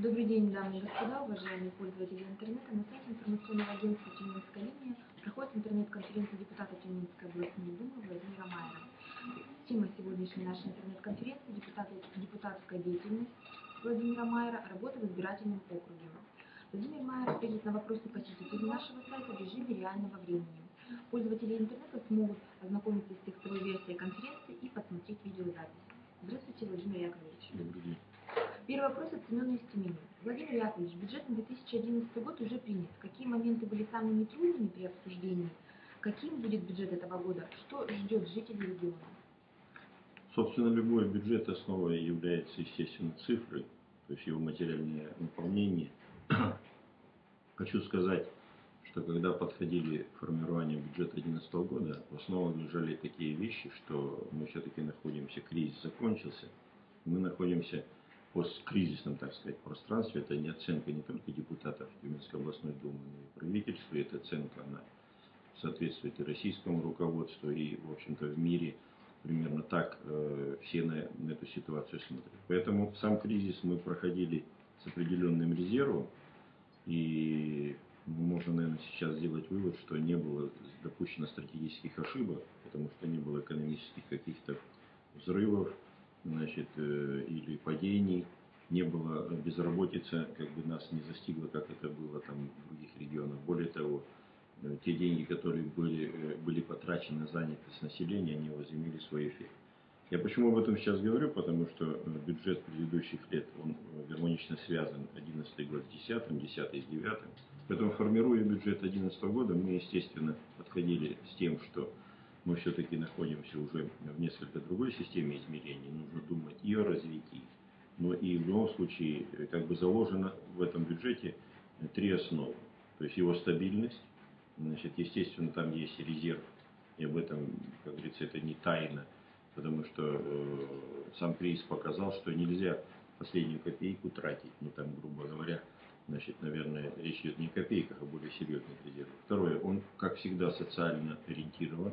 Добрый день, дамы и господа, уважаемые пользователи интернета. На сайте информационного агентства «Тюменская линия» проходит интернет-конференция депутата Тюменской областной думы Владимира Майера. Тема сегодняшней нашей интернет-конференции – депутатская деятельность Владимира Майера, работа в избирательном округе. Владимир Майер ответит на вопросы посетителей нашего сайта в режиме реального времени. Пользователи интернета смогут ознакомиться с текстовой версией конференции и посмотреть видеозапись. Здравствуйте, Владимир Яковлевич. Добрый день. Первый вопрос от Семена Тюмени. Владимир Яковлевич, бюджет на 2011 год уже принят. Какие моменты были самыми трудными при обсуждении? Каким будет бюджет этого года? Что ждет жителей региона? Собственно, любой бюджет основой является, естественно, цифрой, то есть его материальное наполнение. Хочу сказать, что когда подходили к формированию бюджета 2011 года, в основу лежали такие вещи, что мы все-таки находимся, кризис закончился, мы находимся посткризисном, так сказать, пространстве. Это не оценка не только депутатов Тюменской областной думы, но и правительства, это оценка, она соответствует и российскому руководству, и, в общем-то, в мире примерно так э, все на, на эту ситуацию смотрят. Поэтому сам кризис мы проходили с определенным резервом, и можем, наверное, сейчас сделать вывод, что не было допущено стратегических ошибок, потому что не было экономических каких-то взрывов, значит, э, или падений, не было безработицы, как бы нас не застигло, как это было там в других регионах. Более того, э, те деньги, которые были, э, были потрачены на занятость населения, они возымели свой эффект. Я почему об этом сейчас говорю? Потому что бюджет предыдущих лет, он гармонично связан 11 год с 10, 10 с 9. Поэтому формируя бюджет 2011 года, мы, естественно, подходили с тем, что мы все-таки находимся уже в несколько другой системе измерений. Нужно думать и о развитии, но и в любом случае как бы заложено в этом бюджете три основы. То есть его стабильность, значит, естественно, там есть резерв, и об этом, как говорится, это не тайна, потому что э, сам кризис показал, что нельзя последнюю копейку тратить, ну там, грубо говоря, значит, наверное, речь идет не о копейках, а более серьезных резервах. Второе, он, как всегда, социально ориентирован,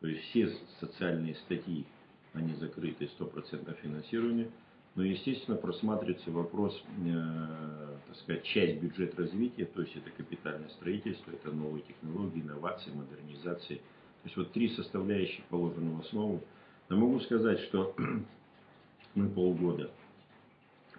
то есть все социальные статьи, они закрыты 100% финансирования, но, естественно, просматривается вопрос, э, так сказать, часть бюджет развития, то есть это капитальное строительство, это новые технологии, инновации, модернизации. То есть вот три составляющие положены в основу. Но могу сказать, что мы полгода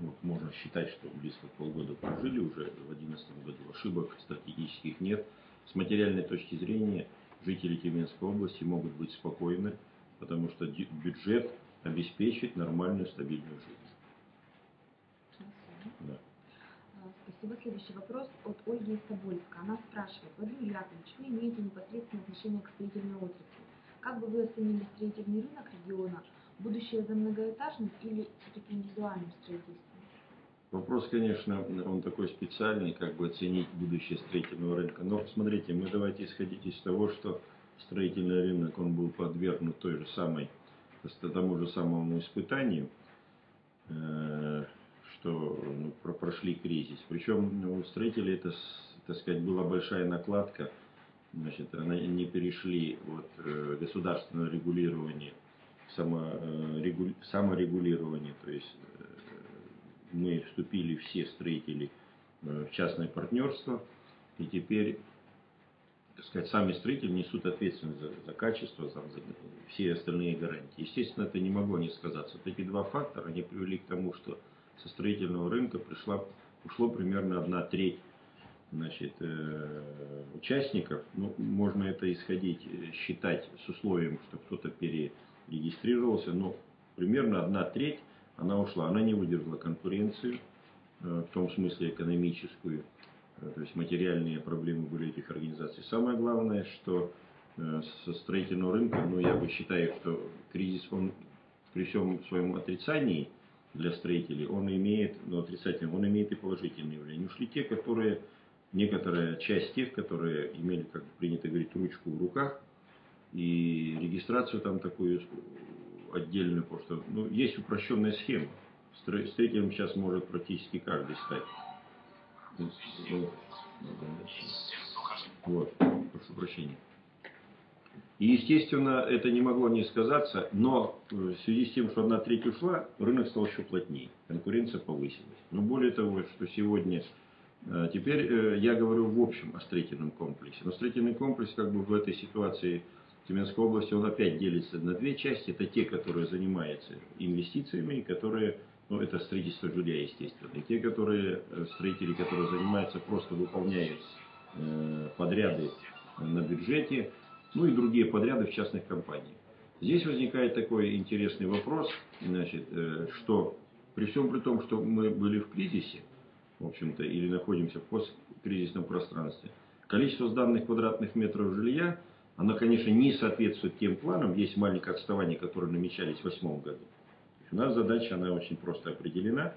вот можно считать, что близко полгода прожили уже в 2011 году. Ошибок стратегических нет. С материальной точки зрения жители Тюменской области могут быть спокойны, потому что бюджет обеспечит нормальную стабильную жизнь. Да. А, спасибо. Следующий вопрос от Ольги из Тобольска. Она спрашивает, Владимир Яковлевич, вы имеете непосредственное отношение к строительной отрасли. Как бы вы оценили строительный рынок региона, будущее за многоэтажным или все-таки индивидуальным строительством? Вопрос, конечно, он такой специальный, как бы оценить будущее строительного рынка. Но смотрите, мы давайте исходить из того, что строительный рынок, он был подвергнут той же самой, тому же самому испытанию, э, что ну, прошли кризис. Причем у строителей это, так сказать, была большая накладка. Значит, они не перешли от э, государственного регулирования э, саморегулированию, то есть мы вступили все строители э, в частное партнерство, и теперь, так сказать, сами строители несут ответственность за, за качество, за, за все остальные гарантии. Естественно, это не могло не сказаться. Вот эти два фактора, они привели к тому, что со строительного рынка пришла, ушло примерно одна треть значит, э, участников. Ну, можно это исходить, э, считать с условием, что кто-то перерегистрировался, но примерно одна треть она ушла, она не выдержала конкуренцию, э, в том смысле экономическую, э, то есть материальные проблемы были этих организаций. Самое главное, что э, со строительного рынка, ну я бы считаю, что кризис, он при всем своем отрицании для строителей, он имеет, ну отрицательный, он имеет и положительные явления. Ушли те, которые, некоторая часть тех, которые имели, как принято говорить, ручку в руках, и регистрацию там такую отдельную, потому что ну, есть упрощенная схема. Строителем сейчас может практически каждый стать. Вот, прошу прощения. И, естественно, это не могло не сказаться, но в связи с тем, что одна треть ушла, рынок стал еще плотнее, конкуренция повысилась. Но более того, что сегодня, э, теперь э, я говорю в общем о строительном комплексе. Но строительный комплекс как бы в этой ситуации Тюменской области, он опять делится на две части. Это те, которые занимаются инвестициями, которые, ну это строительство жилья, естественно. И те, которые, э, строители, которые занимаются, просто выполняют подряды на бюджете, ну и другие подряды в частных компаниях. Здесь возникает такой интересный вопрос, значит, э, что при всем при том, что мы были в кризисе, в общем-то, или находимся в посткризисном пространстве, количество сданных квадратных метров жилья, оно, конечно, не соответствует тем планам, есть маленькое отставание, которые намечались в 2008 году. У нас задача, она очень просто определена,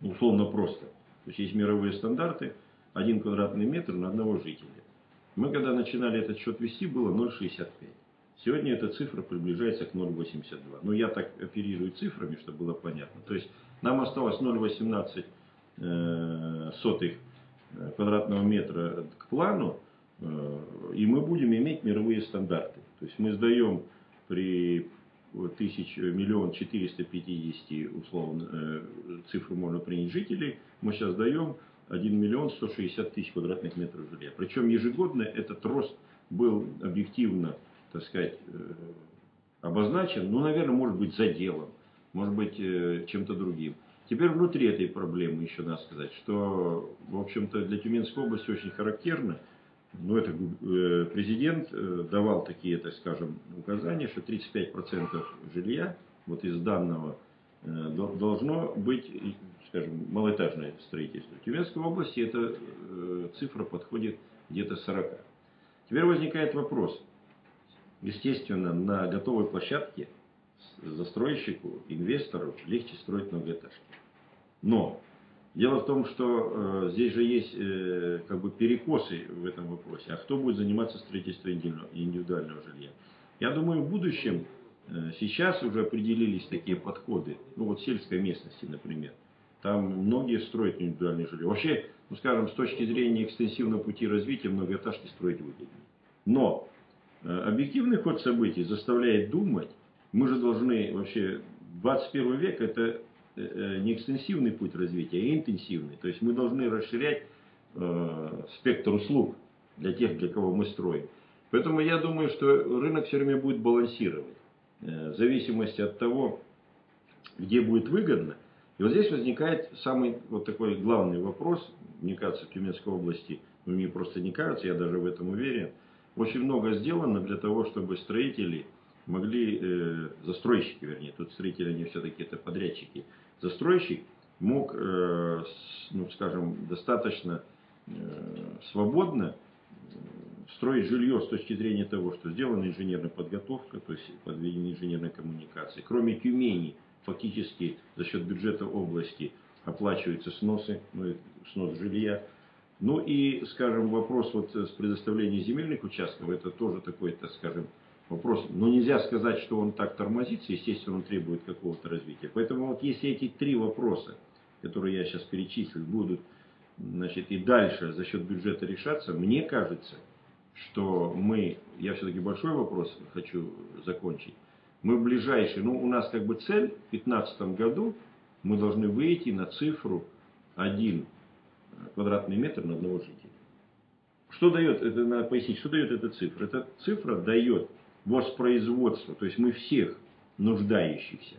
условно просто. То есть есть мировые стандарты, один квадратный метр на одного жителя. Мы когда начинали этот счет вести, было 0,65. Сегодня эта цифра приближается к 0,82. Но я так оперирую цифрами, чтобы было понятно. То есть нам осталось 0,18 э, сотых э, квадратного метра к плану, и мы будем иметь мировые стандарты. То есть мы сдаем при тысяч, миллион четыреста пятидесяти, условно, цифру можно принять жителей, мы сейчас даем 1 миллион 160 тысяч квадратных метров жилья. Причем ежегодно этот рост был объективно, так сказать, э, обозначен, ну, наверное, может быть, заделом, может быть, э, чем-то другим. Теперь внутри этой проблемы еще надо сказать, что, в общем-то, для Тюменской области очень характерно, ну, это э, президент давал такие, так скажем, указания, что 35% жилья вот из данного должно быть скажем, малоэтажное строительство. В Тюменской области эта э, цифра подходит где-то 40. Теперь возникает вопрос. Естественно, на готовой площадке застройщику, инвестору легче строить многоэтажки. Но дело в том, что э, здесь же есть э, как бы перекосы в этом вопросе. А кто будет заниматься строительством индивидуального жилья? Я думаю, в будущем э, сейчас уже определились такие подходы. Ну вот сельской местности, например. Там многие строят индивидуальное жилье. Вообще, ну скажем, с точки зрения экстенсивного пути развития, многоэтажки строить выгоднее. Но э, объективный ход событий заставляет думать, мы же должны вообще, 21 век это не экстенсивный путь развития, а интенсивный. То есть мы должны расширять э, спектр услуг для тех, для кого мы строим. Поэтому я думаю, что рынок все время будет балансировать. Э, в зависимости от того, где будет выгодно, и вот здесь возникает самый вот такой главный вопрос, мне кажется, в Тюменской области, ну мне просто не кажется, я даже в этом уверен, очень много сделано для того, чтобы строители могли, э, застройщики вернее, тут строители они все-таки это подрядчики, застройщик мог, э, ну скажем, достаточно э, свободно э, строить жилье с точки зрения того, что сделана инженерная подготовка, то есть подведены инженерные коммуникации. Кроме Тюмени, фактически за счет бюджета области оплачиваются сносы, ну, снос жилья. Ну и, скажем, вопрос вот с предоставлением земельных участков, это тоже такой, так скажем, вопрос. Но нельзя сказать, что он так тормозится, естественно, он требует какого-то развития. Поэтому вот если эти три вопроса, которые я сейчас перечислил, будут значит, и дальше за счет бюджета решаться, мне кажется, что мы, я все-таки большой вопрос хочу закончить, мы ближайшие, ну у нас как бы цель в 2015 году мы должны выйти на цифру 1 квадратный метр на одного жителя. Что дает, это надо пояснить, что дает эта цифра? Эта цифра дает воспроизводство, то есть мы всех нуждающихся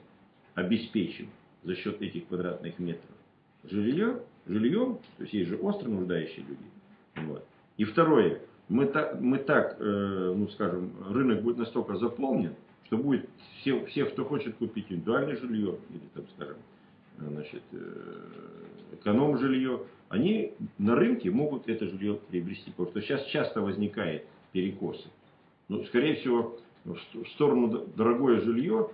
обеспечим за счет этих квадратных метров жилье, жильем, то есть есть же остро нуждающие люди. Вот. И второе, мы так, мы так э, ну скажем, рынок будет настолько заполнен, что будет все, все, кто хочет купить индивидуальное жилье, или там, скажем, значит, э, эконом жилье, они на рынке могут это жилье приобрести. Потому что сейчас часто возникает перекосы. Ну, скорее всего, в сторону дорогое жилье,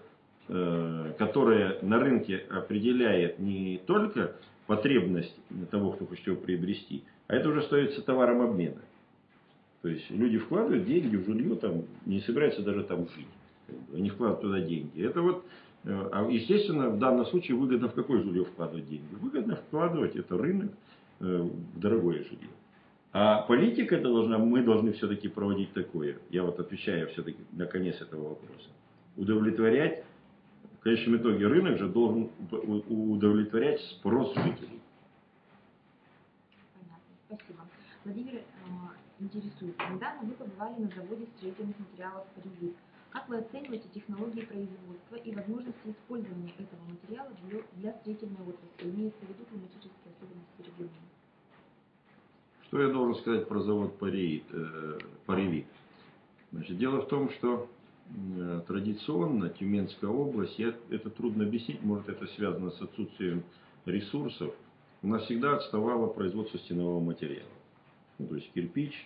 э, которое на рынке определяет не только потребность того, кто хочет его приобрести, а это уже становится товаром обмена. То есть люди вкладывают деньги в жилье, там, не собираются даже там жить они вкладывают туда деньги. Это вот, э, а естественно, в данном случае выгодно в какое жилье вкладывать деньги? Выгодно вкладывать это рынок э, в дорогое жилье. А политика это должна, мы должны все-таки проводить такое. Я вот отвечаю все-таки на конец этого вопроса. Удовлетворять, в конечном итоге рынок же должен удовлетворять спрос жителей. Понятно, спасибо. Владимир э, интересуется. Недавно вы побывали на заводе строительных материалов «Паривит». Как вы оцениваете технологии производства и возможности использования этого материала для строительной отрасли? Имеется в виду климатические особенности региона. Что я должен сказать про завод Паревит? э, Паревит? Значит, дело в том, что э, традиционно Тюменская область, я- это трудно объяснить, может это связано с отсутствием ресурсов, у нас всегда отставало производство стенового материала. Ну, то есть кирпич,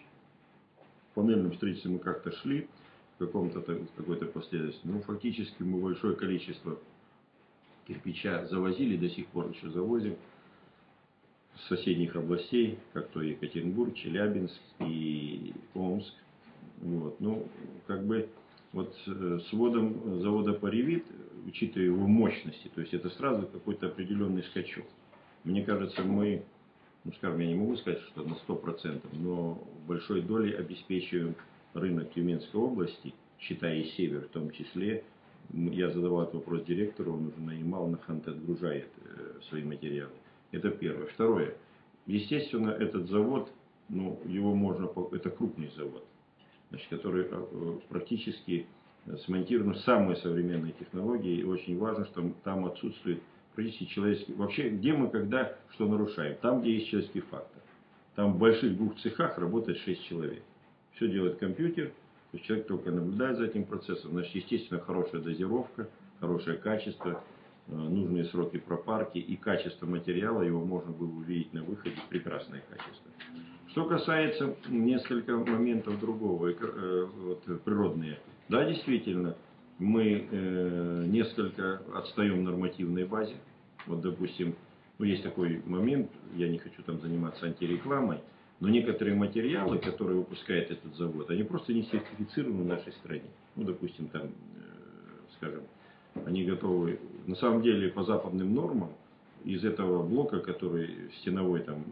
в панельном строительстве мы как-то шли в каком-то какой-то последовательности. Ну, фактически мы большое количество кирпича завозили, до сих пор еще завозим соседних областей, как то Екатеринбург, Челябинск и Омск. Вот. Ну, как бы вот э, с вводом завода Паревит, учитывая его мощности, то есть это сразу какой-то определенный скачок. Мне кажется, мы, ну скажем, я не могу сказать, что на 100%, но большой долей обеспечиваем рынок Тюменской области, считая и север в том числе. Я задавал этот вопрос директору, он уже нанимал, на Хант отгружает э, свои материалы. Это первое. Второе. Естественно, этот завод, ну, его можно, это крупный завод, значит, который э, практически э, смонтирован в самые современные технологии. И очень важно, что там отсутствует практически человеческий... Вообще, где мы, когда, что нарушаем? Там, где есть человеческий фактор. Там в больших двух цехах работает 6 человек. Все делает компьютер, то есть человек только наблюдает за этим процессом. Значит, естественно, хорошая дозировка, хорошее качество, нужные сроки пропарки и качество материала, его можно было увидеть на выходе, прекрасное качество. Что касается несколько моментов другого, э, вот, э, природные. Да, действительно, мы э, несколько отстаем в нормативной базе. Вот, допустим, ну, есть такой момент, я не хочу там заниматься антирекламой, но некоторые материалы, которые выпускает этот завод, они просто не сертифицированы в нашей стране. Ну, допустим, там, э, скажем, они готовы, на самом деле, по западным нормам, из этого блока, который стеновой, там,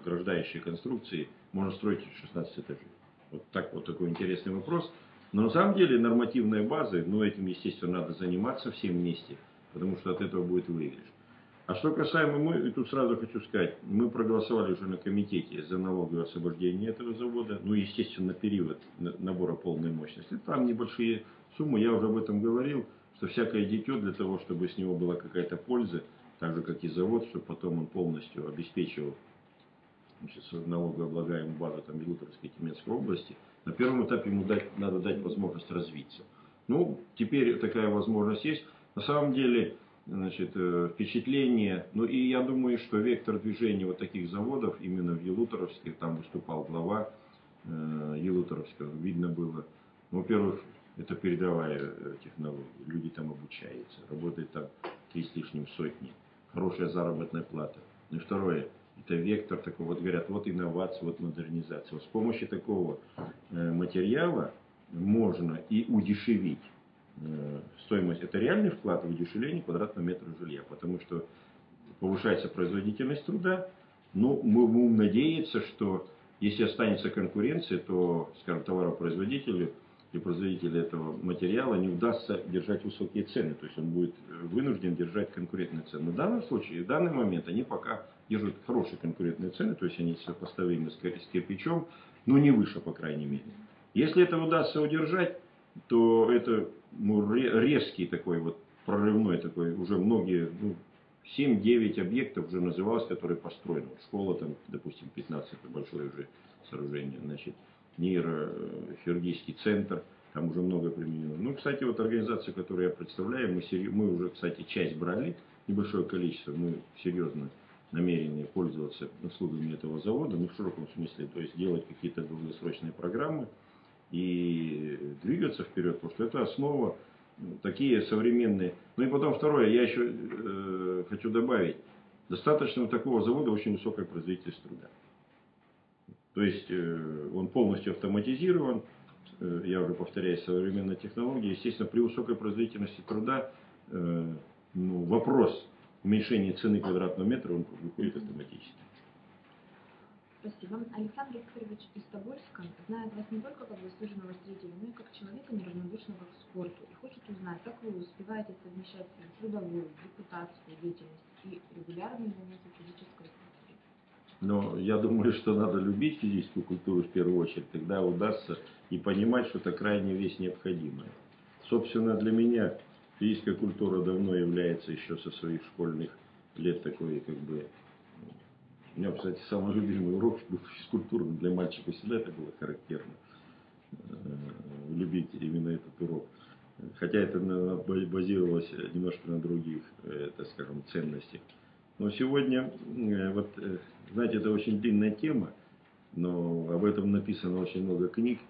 ограждающей конструкции, можно строить 16 этажей. Вот так вот такой интересный вопрос. Но на самом деле нормативной базы, ну этим, естественно, надо заниматься всем вместе, потому что от этого будет выигрыш. А что касаемо мы, и тут сразу хочу сказать, мы проголосовали уже на комитете за налоговое освобождение этого завода, ну, естественно, на период на- набора полной мощности. Там небольшие суммы, я уже об этом говорил, что всякое дитё для того, чтобы с него была какая-то польза, так же, как и завод, чтобы потом он полностью обеспечивал значит, налогооблагаемую базу там, Елуторовской и Тюменской области, на первом этапе ему дать, надо дать возможность развиться. Ну, теперь такая возможность есть. На самом деле, значит, э, впечатление, ну и я думаю, что вектор движения вот таких заводов именно в Елуторовске, там выступал глава э, Елуторовского, видно было, ну, во-первых, это передовая э, технология, люди там обучаются, работает там три с лишним сотни, хорошая заработная плата. Ну и второе, это вектор такой, вот говорят, вот инновация, вот модернизация. Вот с помощью такого э, материала можно и удешевить э, стоимость. Это реальный вклад в удешевление квадратного метра жилья, потому что повышается производительность труда. Ну, мы будем надеяться, что если останется конкуренция, то, скажем, товаропроизводителю и производителю этого материала не удастся держать высокие цены. То есть он будет э, вынужден держать конкурентные цены. В данном случае, в данный момент они пока держат хорошие конкурентные цены, то есть они сопоставимы с с кирпичом, но не выше, по крайней мере. Если это удастся удержать, то это ну, ре- резкий такой вот прорывной такой, уже многие, ну, 7-9 объектов уже называлось, которые построены. Школа там, допустим, 15, это большое уже сооружение, значит, нейрохирургический центр, там уже много применено. Ну, кстати, вот организация, которую я представляю, мы, сери- мы уже, кстати, часть брали, небольшое количество, мы серьезно намерены пользоваться услугами этого завода, ну, в широком смысле, то есть делать какие-то долгосрочные программы и двигаться вперед, потому что это основа, ну, такие современные. Ну и потом второе, я еще э, хочу добавить, достаточно у такого завода очень высокая производительность труда. То есть э, он полностью автоматизирован, э, я уже повторяю, современные технологии. Естественно, при высокой производительности труда э, ну, вопрос уменьшения цены квадратного метра он выходит автоматически. Спасибо. Александр Викторович из Тобольска знает вас не только как заслуженного зрителя, но и как человека неравнодушного к спорту. И хочет узнать, как вы успеваете совмещать трудовую, депутатскую деятельность и регулярные занятия физической. Но я думаю, что надо любить физическую культуру в первую очередь, тогда удастся и понимать, что это крайне вещь необходимая. Собственно, для меня физическая культура давно является еще со своих школьных лет такой, как бы, у меня, кстати, самый любимый урок был физкультура, для мальчика всегда это было характерно, э, любить именно этот урок. Хотя это базировалось немножко на других, э, так скажем, ценностях. Но сегодня, э, вот, знаете, это очень длинная тема, но об этом написано очень много книг.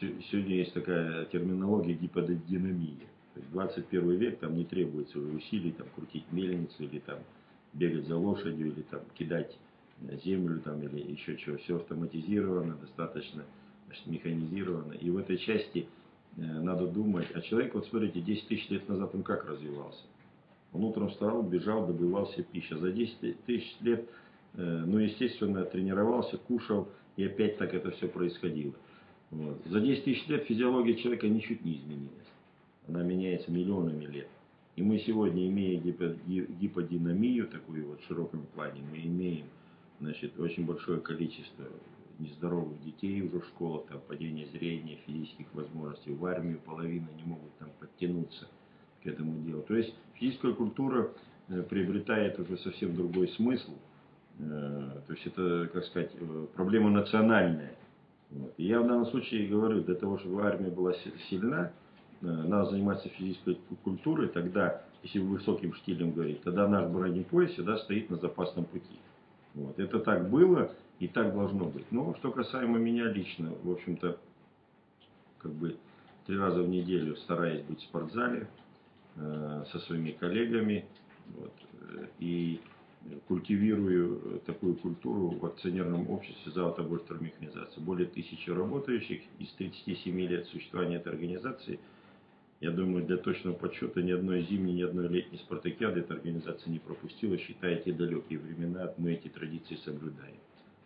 Сегодня есть такая терминология гиподинамия. То есть 21 век, там не требуется усилий, там, крутить мельницу или там бегать за лошадью, или там кидать землю там, или еще чего. Все автоматизировано, достаточно значит, механизировано. И в этой части э, надо думать. А человек, вот смотрите, 10 тысяч лет назад он как развивался? Он утром встал, бежал, добывался пища. За 10 тысяч лет, э, ну, естественно, тренировался, кушал, и опять так это все происходило. Вот. За 10 тысяч лет физиология человека ничуть не изменилась. Она меняется миллионами лет. И мы сегодня, имея гиподинамию, такую вот в широком плане, мы имеем значит, очень большое количество нездоровых детей уже в школах, там падение зрения, физических возможностей. В армию половина не могут там подтянуться к этому делу. То есть физическая культура э, приобретает уже совсем другой смысл. Э, то есть это, как сказать, э, проблема национальная. И я в данном случае говорю, для того, чтобы армия была сильна, надо заниматься физической культурой, тогда, если высоким штилем говорить, тогда наш бронепояс всегда стоит на запасном пути. Вот. Это так было и так должно быть. Но что касаемо меня лично, в общем-то, как бы три раза в неделю стараюсь быть в спортзале со своими коллегами вот, э, и культивирую такую культуру в акционерном обществе заводоборстроймеханизации. Более тысячи работающих из 37 лет существования этой организации – я думаю, для точного подсчета ни одной зимней, ни одной летней спартакиады эта организация не пропустила, считая те далекие времена, мы эти традиции соблюдаем.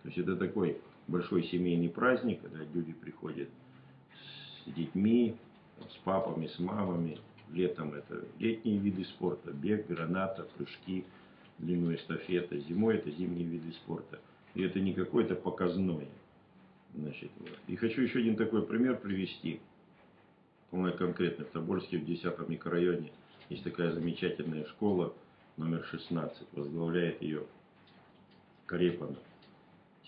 То есть это такой большой семейный праздник, когда люди приходят с детьми, с папами, с мамами. Летом это летние виды спорта, бег, граната, прыжки, длинную эстафета. Зимой это зимние виды спорта. И это не какой-то показной. Значит, вот. И хочу еще один такой пример привести полная конкретно в Тобольске, в 10 микрорайоне, есть такая замечательная школа, номер 16, возглавляет ее Карепанов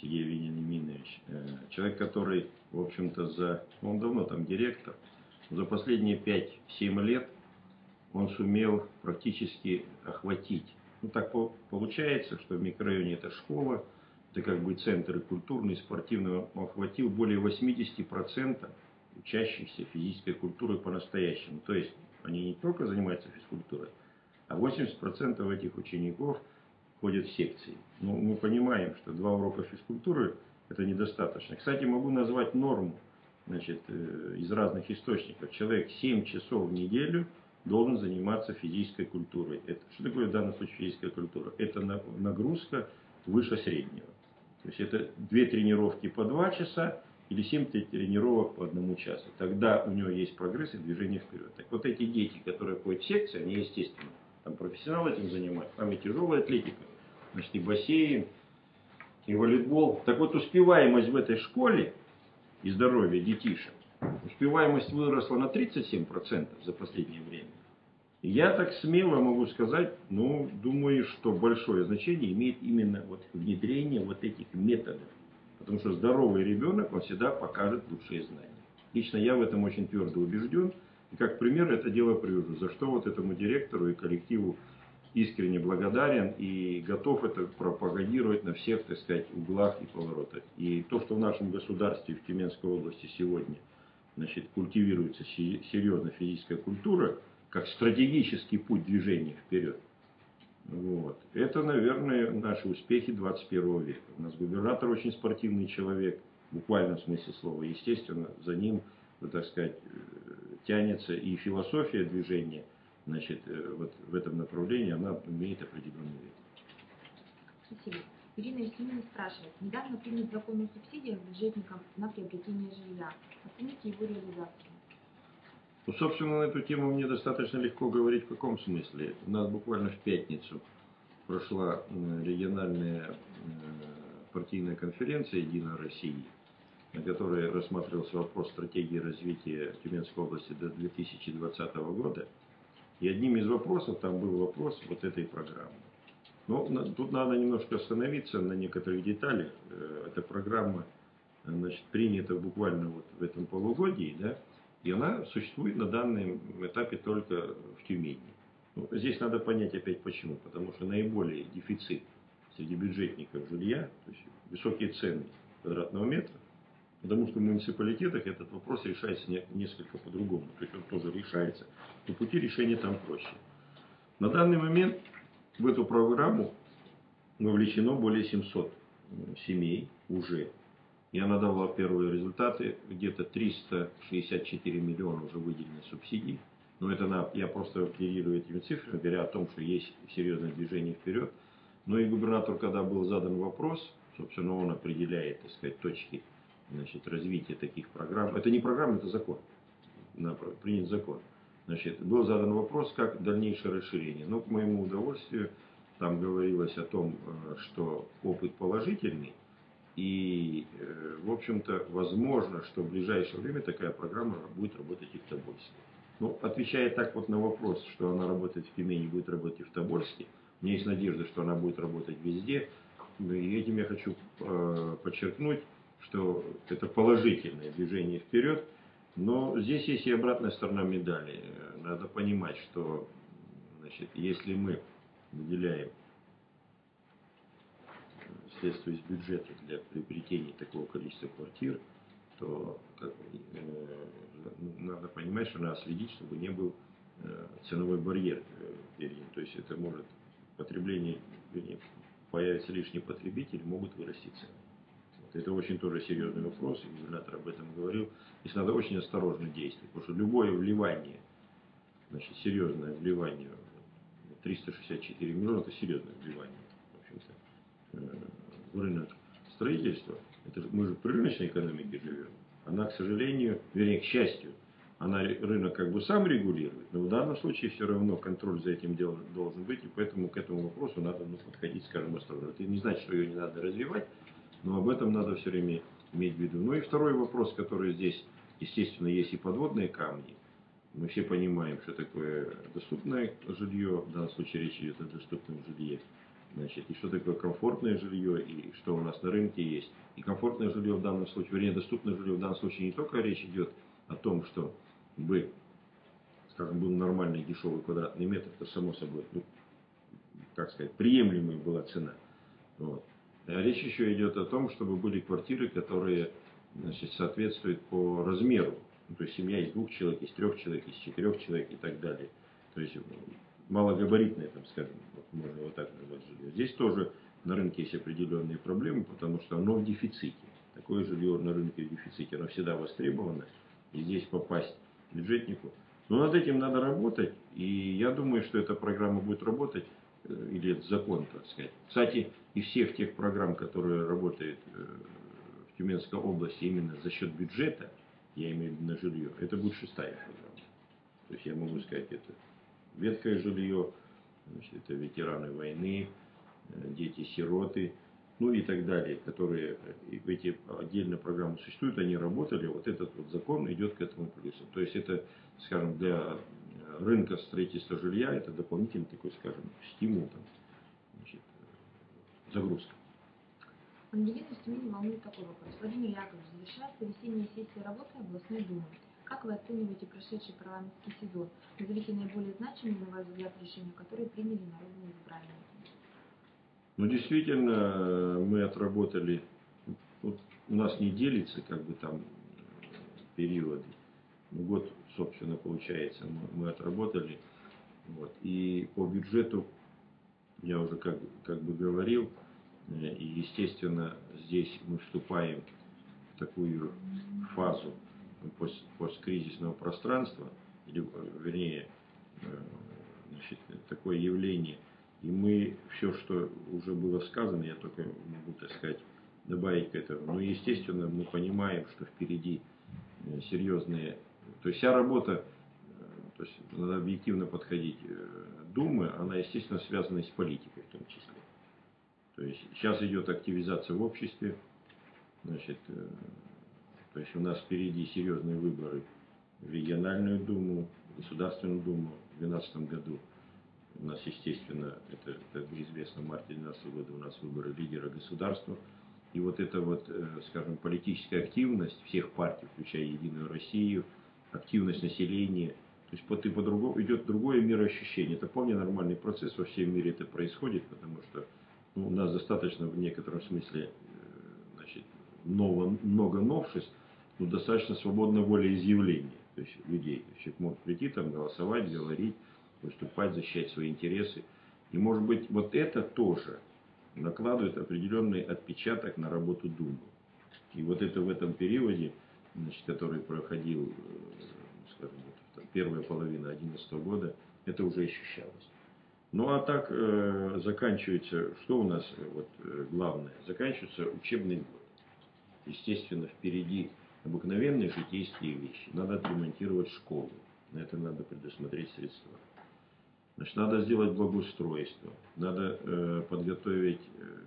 Сергей Вениаминович. Э, человек, который, в общем-то, за, он давно там директор, за последние 5-7 лет он сумел практически охватить. Ну так получается, что в микрорайоне это школа, это как бы центр культурный, спортивный, он охватил более 80% учащихся физической культурой по-настоящему. То есть они не только занимаются физкультурой, а 80% этих учеников ходят в секции. Но ну, мы понимаем, что два урока физкультуры это недостаточно. Кстати, могу назвать норму значит, э, из разных источников. Человек 7 часов в неделю должен заниматься физической культурой. Это, что такое в данном случае физическая культура? Это нагрузка выше среднего. То есть это две тренировки по 2 часа, или 7 тренировок по одному часу. Тогда у него есть прогресс и движение вперед. Так вот эти дети, которые ходят в секции, они естественно, там профессионалы этим занимаются, там и тяжелая атлетика, значит и бассейн, и волейбол. Так вот успеваемость в этой школе и здоровье детишек, успеваемость выросла на 37% за последнее время. Я так смело могу сказать, ну, думаю, что большое значение имеет именно вот внедрение вот этих методов. Потому что здоровый ребенок, он всегда покажет лучшие знания. Лично я в этом очень твердо убежден. И как пример это дело привожу, за что вот этому директору и коллективу искренне благодарен и готов это пропагандировать на всех, так сказать, углах и поворотах. И то, что в нашем государстве, в Тюменской области сегодня, значит, культивируется серьезно физическая культура, как стратегический путь движения вперед, вот. Это, наверное, наши успехи 21 века. У нас губернатор очень спортивный человек, в буквальном смысле слова. Естественно, за ним, так сказать, э, тянется и философия движения, значит, э, вот в этом направлении, она имеет определенный вид. Спасибо. Ирина Евсемина спрашивает. Недавно принят закон о субсидиях бюджетникам на приобретение жилья. Оцените его реализацию. Ну, собственно, на эту тему мне достаточно легко говорить в каком смысле. У нас буквально в пятницу прошла региональная э, партийная конференция «Единая России», на которой рассматривался вопрос стратегии развития Тюменской области до 2020 года. И одним из вопросов там был вопрос вот этой программы. Но тут надо немножко остановиться на некоторых деталях. Э, Эта программа значит, принята буквально вот в этом полугодии, да, и она существует на данном этапе только в Тюмени. Ну, здесь надо понять опять почему. Потому что наиболее дефицит среди бюджетников жилья, то есть высокие цены квадратного метра, потому что в муниципалитетах этот вопрос решается не- несколько по-другому. То есть он тоже решается, но пути решения там проще. На данный момент в эту программу вовлечено более 700 семей уже. И она дала первые результаты. Где-то 364 миллиона уже выделено субсидий. Но это на, я просто оперирую этими цифрами, говоря о том, что есть серьезное движение вперед. Но и губернатор, когда был задан вопрос, собственно, он определяет, так сказать, точки значит, развития таких программ. Это не программа, это закон. Принят закон. Значит, был задан вопрос, как дальнейшее расширение. Но, к моему удовольствию, там говорилось о том, э, что опыт положительный, и, э, в общем-то, возможно, что в ближайшее время такая программа будет работать и в Тобольске. Ну, отвечая так вот на вопрос, что она работает в Тюмени, будет работать и в Тобольске, у меня есть надежда, что она будет работать везде. Ну, И этим я хочу э, подчеркнуть, что это положительное движение вперед. Но здесь есть и обратная сторона медали. Надо понимать, что значит, если мы выделяем средства из бюджета для приобретения такого количества квартир, то как, э, надо понимать, что надо следить, чтобы не был э, ценовой барьер э, перед. То есть это может потребление, вернее, появится лишний потребитель, могут вырасти цены. Это очень тоже серьезный вопрос, и губернатор об этом говорил. Здесь надо очень осторожно действовать, потому что любое вливание, значит, серьезное вливание, 364 миллиона, это серьезное вливание, в общем-то, э, в рынок строительства. Это мы же при рыночной экономике живем. Она, к сожалению, вернее, к счастью, она рынок как бы сам регулирует, но в данном случае все равно контроль за этим делом должен быть, и поэтому к этому вопросу надо ну, подходить, скажем, осторожно. Это не значит, что ее не надо развивать, но об этом надо все время иметь в виду. Ну и второй вопрос, который здесь, естественно, есть и подводные камни. Мы все понимаем, что такое доступное жилье, в данном случае речь идет о доступном жилье. Значит, и что такое комфортное жилье, и что у нас на рынке есть. И комфортное жилье в данном случае, вернее, доступное жилье в данном случае не только речь идет о том, что бы, скажем, был нормальный дешевый квадратный метр, это само собой, ну, как сказать, приемлемая была цена. Вот. А речь еще идет о том, чтобы были квартиры, которые значит, соответствуют по размеру. Ну, то есть семья из двух человек, из трех человек, из четырех человек и так далее. То есть м, малогабаритное, там, скажем, вот можно вот так назвать жилье. Здесь тоже на рынке есть определенные проблемы, потому что оно в дефиците. Такое жилье на рынке в дефиците, оно всегда востребовано. И здесь попасть бюджетнику. Но над этим надо работать, и я думаю, что эта программа будет работать, или этот закон, так сказать. Кстати, из всех тех программ, которые работают э, в Тюменской области именно за счет бюджета, я имею в виду на жилье, это будет шестая программа. То есть я могу сказать, это ветхое жилье, значит, это ветераны войны, э, дети-сироты, ну и так далее, которые э, и эти отдельные программы существуют, они работали, вот этот вот закон идет к этому плюсу. То есть это, скажем, для э, рынка строительства жилья это дополнительный такой, скажем, стимул, там, значит, э, загрузка. Ангелину из Тюмени волнует такой вопрос. Владимир Яковлевич, завершается весенняя сессия работы областной думы. Как вы оцениваете прошедший парламентский сезон? Назовите наиболее значимые, на ваш взгляд, решения, которые приняли народные избрания. Ну, действительно, мы отработали, вот у нас не делится как бы там э, периоды. Ну, год, собственно, получается, мы, мы отработали. Вот. И по бюджету, я уже как, как бы говорил, э, и, естественно, здесь мы вступаем в такую фазу пост- посткризисного пространства, или, вернее, э, значит, такое явление, И мы, все, что уже было сказано, я только могу, так сказать, добавить к этому. Но, естественно, мы понимаем, что впереди э, серьезные... То есть вся работа, э, то есть надо объективно подходить. э, Думы, она, естественно, связана и с политикой в том числе. То есть сейчас идет активизация в обществе. Значит, э, то есть у нас впереди серьезные выборы в региональную думу, в Государственную думу в 2012 году. У нас, естественно, это, как известно, в марте 2012 года у нас выборы лидера государства. И вот эта вот, скажем, политическая активность всех партий, включая Единую Россию, активность населения, то есть по, ты по-другому идет другое мироощущение. Это вполне нормальный процесс, во всем мире это происходит, потому что ну, у нас достаточно в некотором смысле э, значит, много, много новшеств, но достаточно свободной волеизъявления то есть людей. То есть человек может прийти там, голосовать, говорить, выступать, защищать свои интересы. И может быть вот это тоже накладывает определенный отпечаток на работу Думы. И вот это в этом периоде, значит, который проходил, э, скажем, вот, первая половина 2011 года, это уже ощущалось. Ну а так э, заканчивается, что у нас э, вот, э, главное? Заканчивается учебный год. Естественно, впереди обыкновенные житейские вещи. Надо отремонтировать школу. На это надо предусмотреть средства. Значит, надо сделать благоустройство. Надо э, подготовить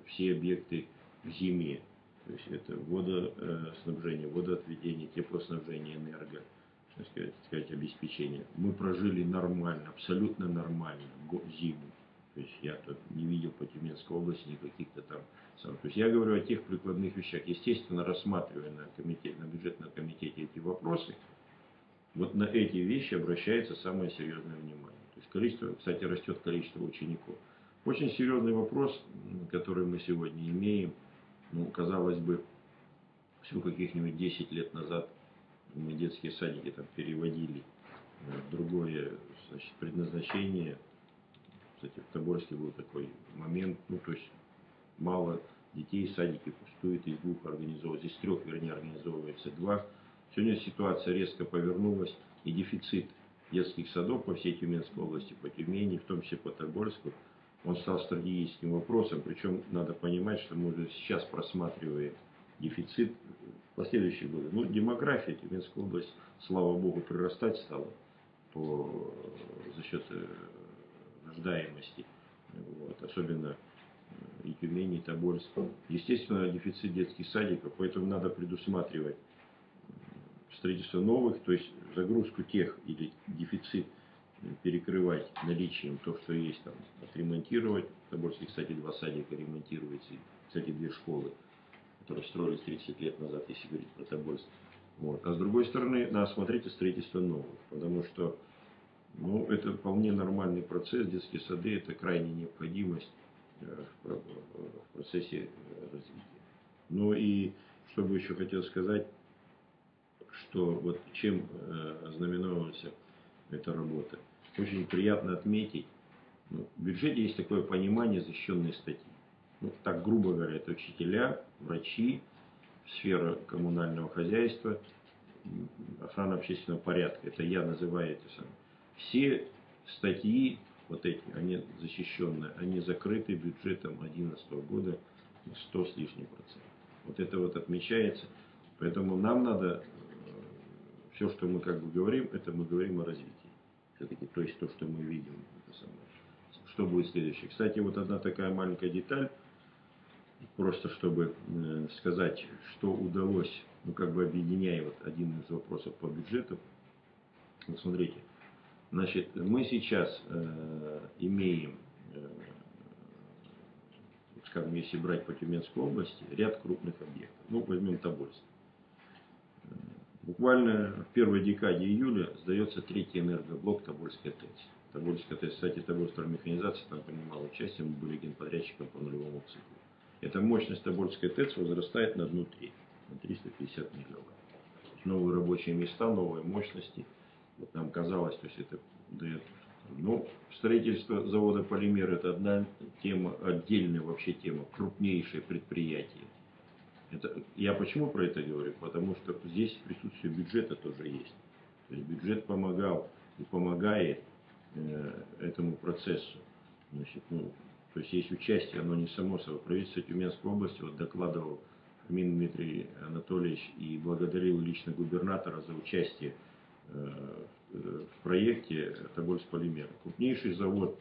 все объекты к зиме. То есть это водоснабжение, водоотведение, теплоснабжение, энерго, так сказать, сказать, обеспечение. Мы прожили нормально, абсолютно нормально зиму. То есть я тут не видел по Тюменской области никаких-то там. То есть я говорю о тех прикладных вещах. Естественно, рассматривая на, комитете, на бюджетном комитете эти вопросы, вот на эти вещи обращается самое серьезное внимание. То есть количество, кстати, растет количество учеников. Очень серьезный вопрос, который мы сегодня имеем. Ну, казалось бы, всего каких-нибудь 10 лет назад мы детские садики там переводили в другое значит, предназначение. Кстати, в Тобольске был такой момент, ну, то есть мало детей, садики пустуют, из двух организовываются, из трех, вернее, организовывается два. Сегодня ситуация резко повернулась, и дефицит детских садов по всей Тюменской области, по Тюмени, в том числе по Тобольску, он стал стратегическим вопросом. Причем надо понимать, что мы уже сейчас просматриваем дефицит в последующие годы. Ну, демография Тюменской области, слава богу, прирастать стала по, за счет э, рождаемости. Вот, особенно э, и Тюмени, и Тобольск. Естественно, дефицит детских садиков, поэтому надо предусматривать строительство новых, то есть загрузку тех или дефицит э, перекрывать наличием то, что есть там, отремонтировать. В Тобольске, кстати, два садика ремонтируются, и, кстати, две школы, которые строились 30 лет назад, если говорить про Тобольск. Вот. А с другой стороны, надо смотреть и строительство новых, потому что ну, это вполне нормальный процесс. Детские сады – это крайняя необходимость э, в про- в процессе э, развития. Ну и что бы еще хотел сказать, что вот чем э, ознаменовывается эта работа. Очень приятно отметить, ну, в бюджете есть такое понимание защищенной статьи. Ну, так грубо говоря, это учителя, врачи, сфера коммунального хозяйства, охрана общественного порядка. Это я называю это самое. Все статьи, вот эти, они защищенные, они закрыты бюджетом 2011 года на 100 с лишним процентов. Вот это вот отмечается. Поэтому нам надо, все, что мы как бы говорим, это мы говорим о развитии. Все-таки, то есть то, что мы видим. Что будет следующее? Кстати, вот одна такая маленькая деталь, просто чтобы э, сказать, что удалось, ну как бы объединяя вот один из вопросов по бюджету. Вот смотрите, значит, мы сейчас э, имеем, э, скажем, если брать по Тюменской области, ряд крупных объектов. Ну, возьмем Тобольск. Буквально в первой декаде июля сдается третий энергоблок Тобольской ТЭЦ. Тобольская ТЭЦ, кстати, Тобольская механизация там принимала участие, мы были генподрядчиком по нулевому циклу. Эта мощность Тобольской ТЭЦ возрастает на одну треть, на 350 мегаватт. Новые рабочие места, новые мощности. Вот нам казалось, то есть это дает. Ну, строительство завода полимер это одна тема, отдельная вообще тема, крупнейшее предприятие. Это, я почему про это говорю? Потому что здесь присутствие бюджета тоже есть. То есть бюджет помогал и помогает э, этому процессу. Значит, ну, То есть есть участие, оно не само собой. Правительство Тюменской области вот докладывал Мин Дмитрий Анатольевич и благодарил лично губернатора за участие э, в проекте Тобольск полимер. Крупнейший завод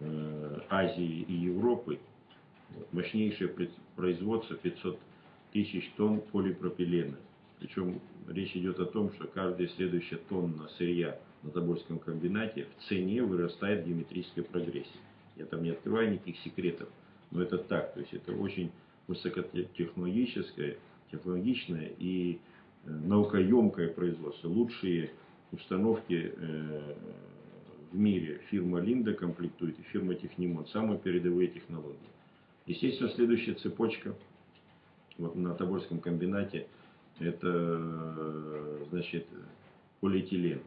э, Азии и Европы, мощнейшее производство 500 тысяч тонн полипропилена. Причем речь идет о том, что каждая следующая тонна сырья на Тобольском комбинате в цене вырастает геометрической прогрессии. Я там не открываю никаких секретов, но это так. То есть это очень высокотехнологическое, технологичное и э, наукоемкое производство. Лучшие установки э, в мире фирма Линда комплектует и фирма Технимон. Самые передовые технологии. Естественно, следующая цепочка вот на Тобольском комбинате это э, значит полиэтилен.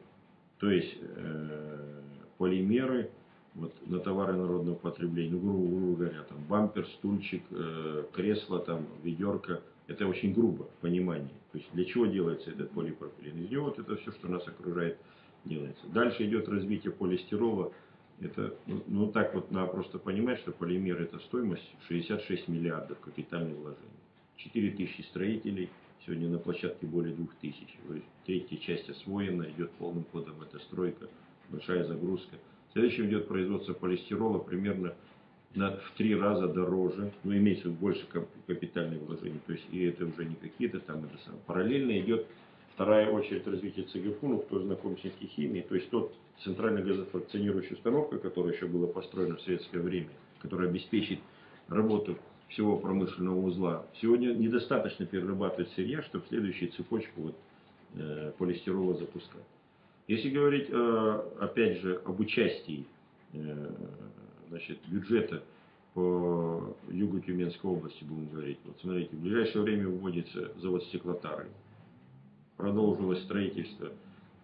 То есть э, полимеры вот, на товары народного потребления, ну, грубо, грубо говоря, там бампер, стульчик, э, кресло, там, ведерко, это очень грубо в понимании. То есть для чего делается этот полипропилен? Из него вот это все, что нас окружает, делается. Дальше идет развитие полистирола. Это, ну, ну так вот надо просто понимать, что полимер это стоимость 66 миллиардов капитальных вложений. 4 тысячи строителей, сегодня на площадке более 2 тысяч. Третья часть освоена, идет полным ходом эта стройка, большая загрузка. Следующим идет производство полистирола примерно на, в три раза дороже, ну имеется больше капитальных вложений, то есть и это уже не какие-то там, это сам. Параллельно идет вторая очередь развития ЦГФУ, ну кто знаком с нефтехимией, то есть тот центральная газофракционирующая установка, которая еще была построена в советское время, которая обеспечит работу всего промышленного узла. Сегодня недостаточно перерабатывать сырья, чтобы следующую цепочку вот, э, полистирола запускать. Если говорить, э, опять же, об участии э, значит, бюджета по югу Тюменской области, будем говорить. Вот смотрите, в ближайшее время вводится завод стеклотары. Продолжилось строительство,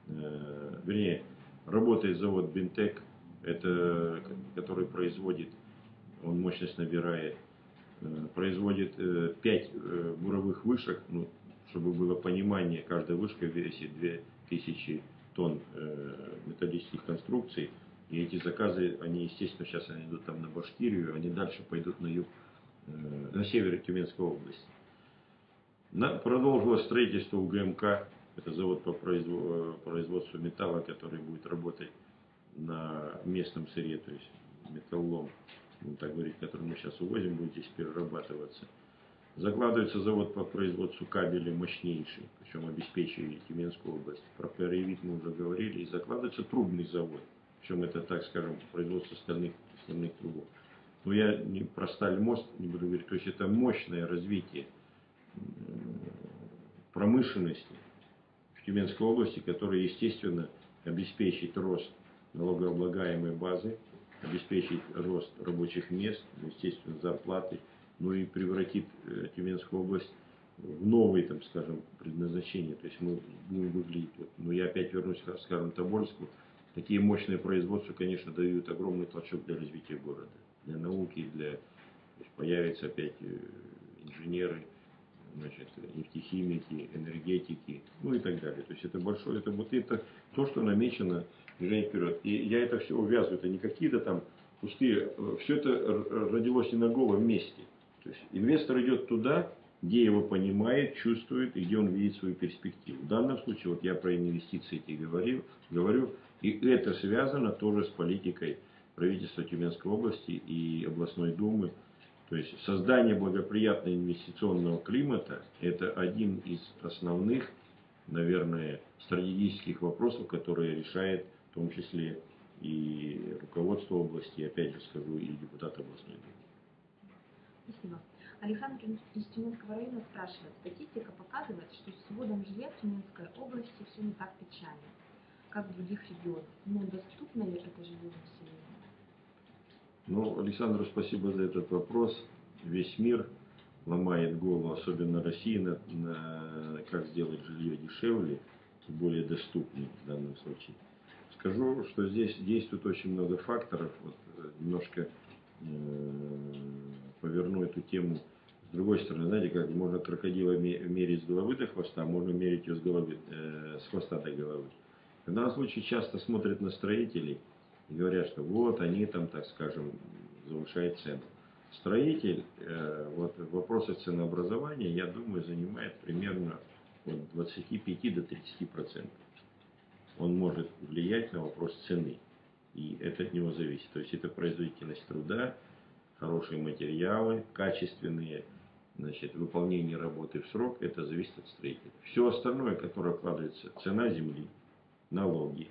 э, вернее, работает завод Бинтек, это, который производит, он мощность набирает, производит 5 буровых вышек, ну, чтобы было понимание, каждая вышка весит 2000 тонн э, металлических конструкций. И эти заказы, они, естественно, сейчас они идут там на Башкирию, они дальше пойдут на юг, э, на север Тюменской области. Продолжилось строительство УГМК, это завод по производству, металла, который будет работать на местном сырье, то есть металлом, так говорить, который мы сейчас увозим, будет здесь перерабатываться. Закладывается завод по производству кабелей мощнейший, причем обеспечивает Тюменскую область. Про перевид мы уже говорили. И закладывается трубный завод, причем это, так скажем, производство стальных, стальных трубов. Но я не про сталь мост не буду говорить. То есть это мощное развитие промышленности в Тюменской области, которое, естественно, обеспечит рост налогооблагаемой базы, обеспечит рост рабочих мест, естественно, зарплаты – ну и превратит э, Тюменскую область в новые, там, скажем, предназначения. То есть мы будем выглядеть, вот, ну я опять вернусь, скажем, Тобольску, такие мощные производства, конечно, дают огромный толчок для развития города, для науки, для, то есть появятся опять э, инженеры, значит, нефтехимики, энергетики, ну и так далее. То есть это большое, это вот это то, что намечено движение вперед. И я это все увязываю, это не какие-то там пустые, э, все это родилось не на голом месте. То есть инвестор идет туда, где его понимает, чувствует и где он видит свою перспективу. В данном случае, вот я про инвестиции эти говорил, говорю, и это связано тоже с политикой правительства Тюменской области и областной думы. То есть создание благоприятного инвестиционного климата – это один из основных, наверное, стратегических вопросов, которые решает в том числе и руководство области, и опять же скажу, и депутат областной думы. Спасибо. Александр из Тюменского района спрашивает. Статистика показывает, что с вводом жилья в Тюменской области все не так печально, как в других регионах. Но доступно ли это жилье населению? Ну, Александру спасибо за этот вопрос. Весь мир ломает голову, особенно Россия, на, на как сделать жилье дешевле и более доступнее в данном случае. Скажу, что здесь действует очень много факторов. Вот э, немножко э, поверну эту тему с другой стороны. Знаете, как можно крокодила мерить с головы до хвоста, можно мерить ее с, головы, э, с хвоста до головы. В данном случае часто смотрят на строителей и говорят, что вот они там, так скажем, завышает цену. Строитель, э, вот вопросы ценообразования, я думаю, занимает примерно от 25 до 30 процентов. Он может влиять на вопрос цены. И это от него зависит. То есть это производительность труда, хорошие материалы, качественные, значит, выполнение работы в срок, это зависит от строителя. Все остальное, которое вкладывается, цена земли, налоги,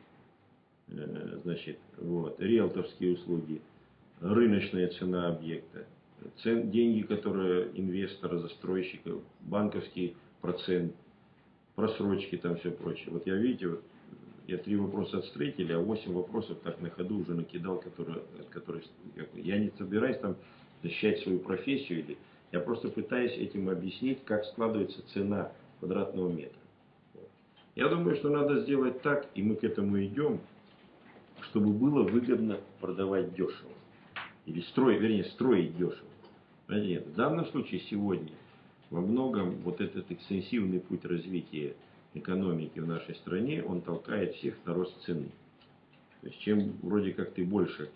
э, значит, вот, риэлторские услуги, рыночная цена объекта, цен, деньги, которые инвестора, застройщика, банковский процент, просрочки там все прочее. Вот я, видите, вот, я три вопроса от строителя, а восемь вопросов так на ходу уже накидал, которые, которые я не собираюсь там защищать свою профессию или я просто пытаюсь этим объяснить, как складывается цена квадратного метра. Я думаю, что надо сделать так, и мы к этому идем, чтобы было выгодно продавать дешево. Или строить, вернее, строить дешево. Нет, в данном случае сегодня во многом вот этот экстенсивный путь развития экономики в нашей стране, он толкает всех на рост цены. То есть чем вроде как ты больше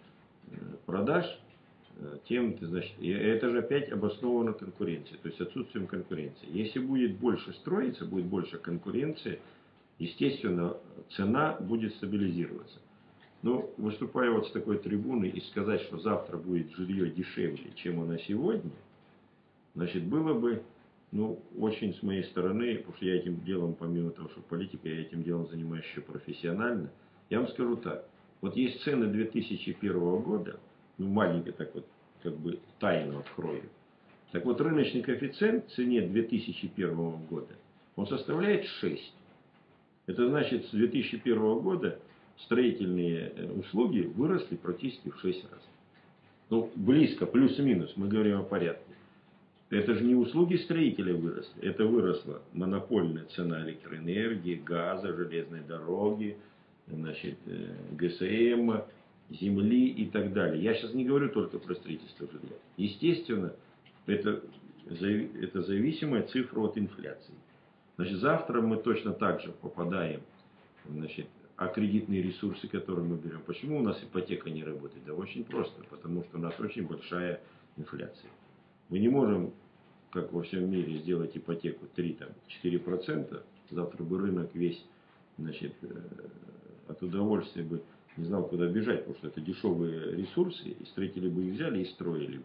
э, продашь, э, тем ты, значит, это же опять обосновано конкуренцией, то есть отсутствием конкуренции. Если будет больше строиться, будет больше конкуренции, естественно, цена будет стабилизироваться. Но выступая вот с такой трибуны и сказать, что завтра будет жилье дешевле, чем оно сегодня, значит, было бы ну, очень с моей стороны, потому что я этим делом, помимо того, что политика, я этим делом занимаюсь еще профессионально, я вам скажу так. Вот есть цены 2001 года, ну, маленький так вот, как бы тайну открою. Так вот, рыночный коэффициент в цене 2001 года, он составляет 6. Это значит, с 2001 года строительные э, услуги выросли практически в 6 раз. Ну, близко, плюс-минус, мы говорим о порядке. Это же не услуги строителя выросли, это выросла монопольная цена электроэнергии, газа, железной дороги, значит, э, ГСМ, земли и так далее. Я сейчас не говорю только про строительство жилья. Естественно, это, это зависимая цифра от инфляции. Значит, завтра мы точно так же попадаем значит, а кредитные ресурсы, которые мы берем. Почему у нас ипотека не работает? Да очень просто, потому что у нас очень большая инфляция. Мы не можем как во всем мире, сделать ипотеку 3-4%, завтра бы рынок весь значит, э, от удовольствия бы не знал, куда бежать, потому что это дешевые ресурсы, и строители бы их взяли и строили бы.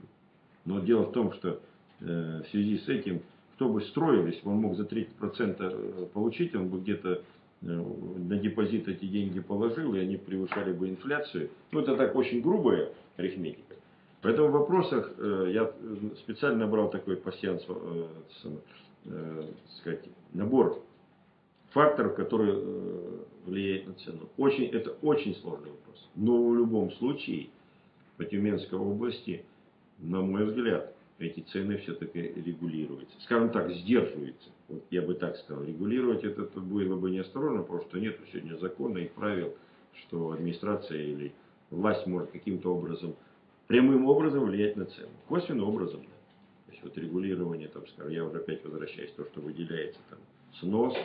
Но дело в том, что э, в связи с этим, кто бы строил, если бы он мог за 30% э, получить, он бы где-то на депозит эти деньги положил, и они превышали бы инфляцию. Ну, это так очень грубая арифметика. Поэтому в вопросах э, я специально набрал такой пассианс, э, э, сказать, набор факторов, которые э, влияют на цену. Очень, это очень сложный вопрос. Но в любом случае по Тюменской области, на мой взгляд, эти цены все-таки регулируются. Скажем так, сдерживаются. Вот я бы так сказал. Регулировать это было бы неосторожно, потому что нет сегодня закона и правил, что администрация или власть может каким-то образом прямым образом влиять на цену. Косвенным образом. То есть вот регулирование, там, скажем, я уже опять возвращаюсь, то, что выделяется там снос,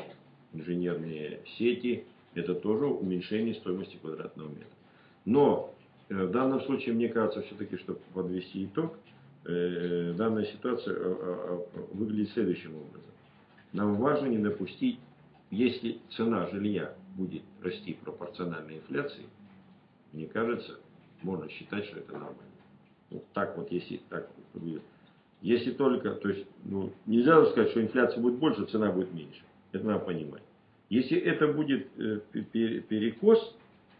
инженерные сети, это тоже уменьшение стоимости квадратного метра. Но э, в данном случае, мне кажется, все-таки, чтобы подвести итог, э, данная ситуация э, выглядит следующим образом. Нам важно не допустить, если цена жилья будет расти пропорционально инфляции, мне кажется, можно считать, что это нормально. Вот так вот, если так. Если только, то есть, ну, нельзя сказать, что инфляция будет больше, цена будет меньше. Это надо понимать. Если это будет э, перекос,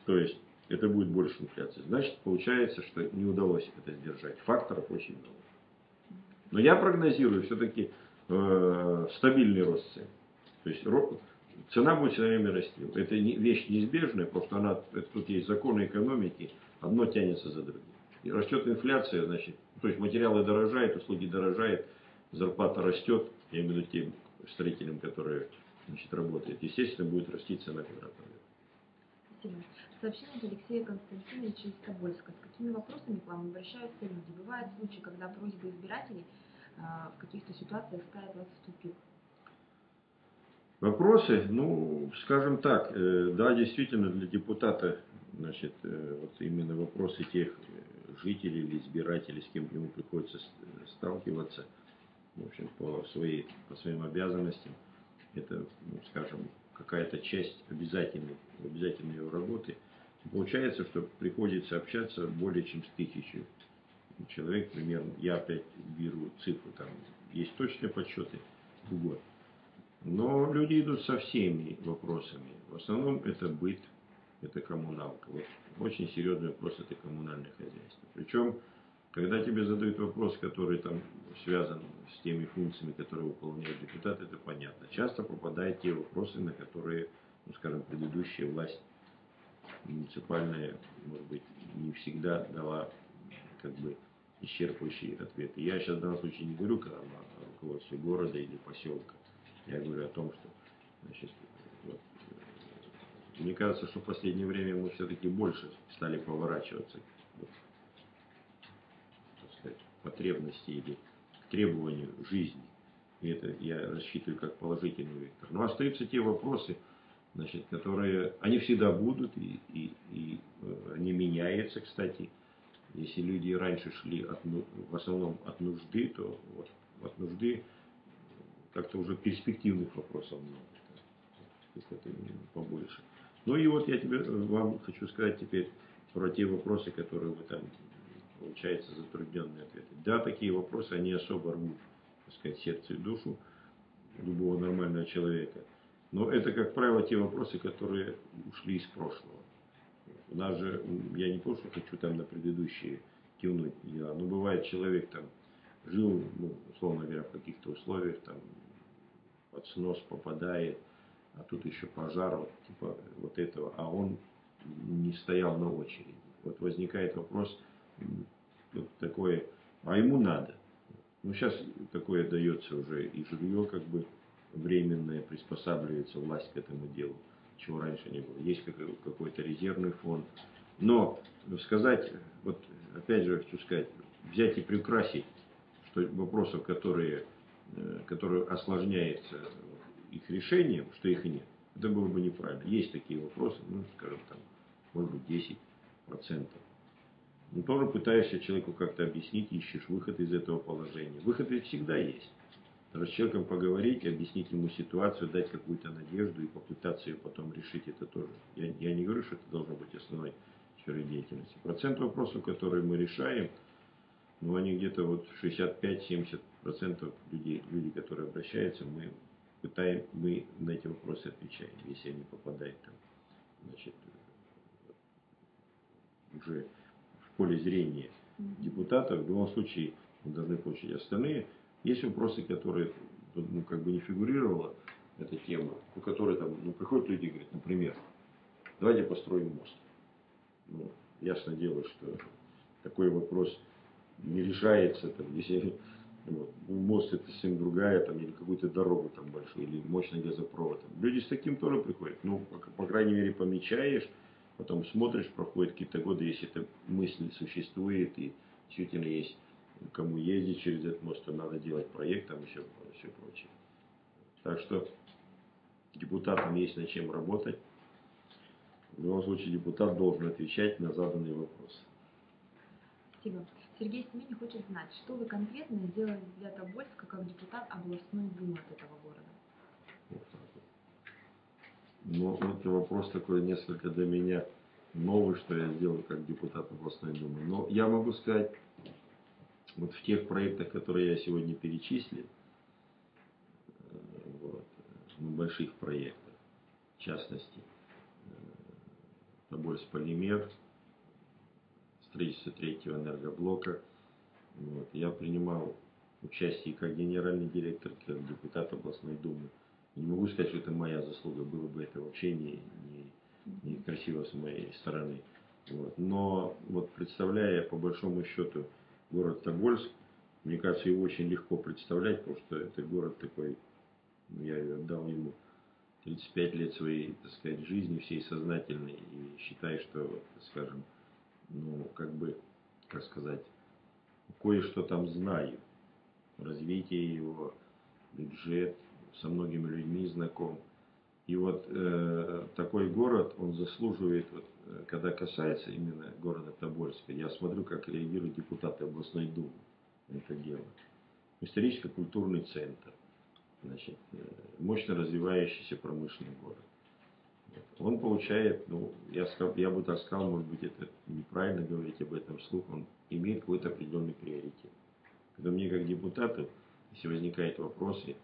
то есть это будет больше инфляции, значит получается, что не удалось это сдержать. Факторов очень много. Но я прогнозирую все-таки э, стабильный рост цен. То есть ро, цена будет все время расти. Это не, вещь неизбежная, что она, тут есть законы экономики, одно тянется за другим растет инфляция, значит, то есть материалы дорожают, услуги дорожают, зарплата растет, я имею в виду тем строителям, которые значит, работают, естественно, будет расти цена квадратного метра. Спасибо. Сообщение от Алексея Константиновича из Тобольска. С какими вопросами к вам обращаются люди? Бывают случаи, когда просьбы избирателей э, в каких-то ситуациях ставят вас в тупик? Вопросы, ну, скажем так, э, да, действительно, для депутата, значит, э, вот именно вопросы тех жители или избиратели, с кем ему приходится с- сталкиваться, в общем, по, своей, по своим обязанностям, это, ну, скажем, какая-то часть обязательной, обязательной его работы. Получается, что приходится общаться более чем с тысячей человек, примерно, я опять беру цифру, там есть точные подсчеты в год. Но люди идут со всеми вопросами. В основном это быт, это коммуналка. Вот очень серьезный вопрос это коммунальное хозяйство. Причем, когда тебе задают вопрос, который там связан с теми функциями, которые выполняет депутат, это понятно. Часто попадают те вопросы, на которые, ну, скажем, предыдущая власть муниципальная, может быть, не всегда дала как бы исчерпывающие ответы. Я сейчас в данном случае не говорю о руководстве города или поселка. Я говорю о том, что значит, мне кажется, что в последнее время мы все-таки больше стали поворачиваться так сказать, к потребности или к требованию жизни. И это я рассчитываю как положительный вектор. Но остаются те вопросы, значит, которые, они всегда будут, и, и, и э, они меняются, кстати. Если люди раньше шли от, ну- в основном от нужды, то вот от нужды как-то уже перспективных вопросов много. То есть это побольше. Ну и вот я тебе, э, вам хочу сказать теперь про те вопросы, которые вы там, получается, затрудненные ответы. Да, такие вопросы, они особо рвут, так сказать, сердце и душу любого нормального человека. Но это, как правило, те вопросы, которые ушли из прошлого. У нас же, я не то, что хочу там на предыдущие кивнуть дела, но бывает человек там жил, ну, условно говоря, в каких-то условиях, там под снос попадает, а тут еще пожар, вот, типа вот этого, а он не стоял на очереди. Вот возникает вопрос вот такое, а ему надо. Ну, сейчас такое дается уже и жилье как бы временное, приспосабливается власть к этому делу, чего раньше не было. Есть какой- какой-то резервный фонд. Но сказать, вот опять же хочу сказать, взять и приукрасить, что вопросов, которые, э, которые осложняется их решением, что их нет, это было бы неправильно. Есть такие вопросы, ну, скажем, там, может быть, 10%. Но тоже пытаешься человеку как-то объяснить, ищешь выход из этого положения. Выход ведь всегда есть. Даже с человеком поговорить, объяснить ему ситуацию, дать какую-то надежду и попытаться ее потом решить, это тоже. Я, я не говорю, что это должно быть основной сферой деятельности. Процент вопросов, которые мы решаем, ну, они где-то вот 65-70% людей, люди, которые обращаются, мы пытаем, мы на эти вопросы отвечаем, если они попадают там, значит, уже в поле зрения депутатов, в любом случае мы должны получить остальные. Есть вопросы, которые ну, как бы не фигурировала эта тема, у которой там, ну, приходят люди и говорят, например, давайте построим мост. Ну, ясно дело, что такой вопрос не решается, там, если вот, ну, мост это совсем другая, там, или какую-то дорогу там большую, или мощный газопровод. Люди с таким тоже приходят. Ну, по, по крайней мере, помечаешь, потом смотришь, проходят какие-то годы, если эта мысль существует, и действительно есть кому ездить через этот мост, то надо делать проект, там еще все прочее. Так что депутатам есть над чем работать. В любом случае депутат должен отвечать на заданные вопросы. Спасибо. Сергей Семенин хочет знать, что вы конкретно сделали для Тобольска как депутат областной думы от этого города? Ну, это вопрос такой несколько для меня новый, что я сделал как депутат областной думы. Но я могу сказать, вот в тех проектах, которые я сегодня перечислил, э, вот, ну, больших проектах, в частности, э, Тобольск полимер, строительство третьего энергоблока. Вот. Я принимал участие как генеральный директор, как депутат областной думы. Не могу сказать, что это моя заслуга, было бы это вообще не, не, не красиво с моей стороны. Вот. Но вот представляя по большому счету город Тобольск, мне кажется, его очень легко представлять, потому что это город такой, ну, я отдал ему 35 лет своей, так сказать, жизни, всей сознательной, и считаю, что, скажем, ну, как бы, как сказать, кое-что там знаю. Развитие его, бюджет, со многими людьми знаком. И вот э, такой город, он заслуживает вот, э, когда касается именно города Тобольска, я смотрю, как реагируют депутаты областной думы на это дело. Историческо-культурный центр, значит, э, мощно развивающийся промышленный город. Он получает, ну, я, я бы так сказал, может быть, это неправильно говорить об этом вслух, он имеет какой-то определенный приоритет. Когда мне как депутату, если возникают вопросы,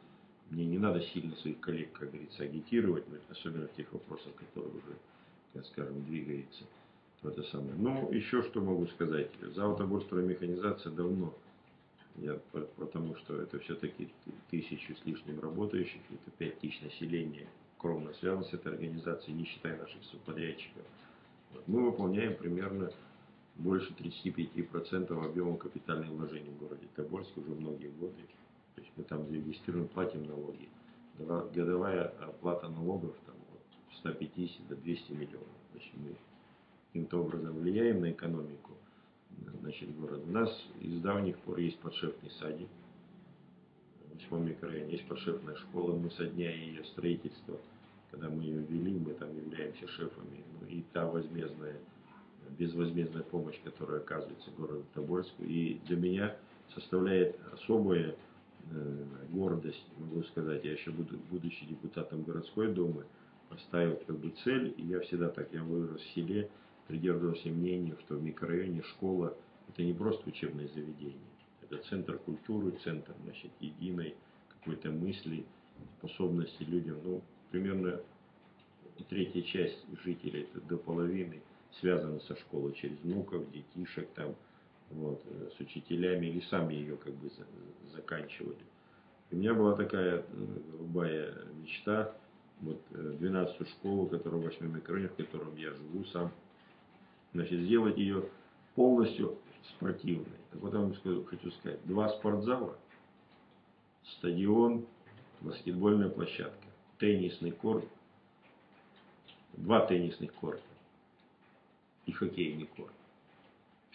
мне не надо сильно своих коллег, как говорится, агитировать, но особенно в тех вопросах, которые уже, так скажем, двигаются. Это самое. Ну, еще что могу сказать. Завод механизация давно, я, потому что это все-таки тысячу с лишним работающих, это пять тысяч населения, кровно связано с этой организацией, не считая наших субподрядчиков. Мы выполняем примерно больше 35% объема капитальных вложений в городе Тобольске уже многие годы. То есть мы там зарегистрируем, платим налоги. Годовая оплата налогов там, от 150 до 200 миллионов. Значит, мы каким-то образом влияем на экономику значит, города. У нас из давних пор есть подшефный садик в восьмом микрорайоне, есть подшефная школа. Мы со дня ее строительства, когда мы ее ввели, мы там являемся шефами. Ну, и та возмездная, безвозмездная помощь, которая оказывается городу Тобольску. И для меня составляет особое Э, гордость, могу сказать, я еще буду, будучи депутатом городской думы, поставил как бы цель, и я всегда так, я вырос в селе, придерживался мнению, что в микрорайоне школа это не просто учебное заведение, это центр культуры, центр, значит, единой какой-то мысли, способности людям, ну, примерно третья часть жителей, это до половины, связана со школой через внуков, детишек там, вот, э, с учителями, или сами ее как бы заканчивали. И у меня была такая э, голубая мечта, вот 12 школу, которая в 8 микрорайоне, в котором я живу сам, значит, сделать ее полностью спортивной. Так вот я вам скажу, хочу сказать, два спортзала, стадион, баскетбольная площадка, теннисный корт, два теннисных корта и хоккейный корт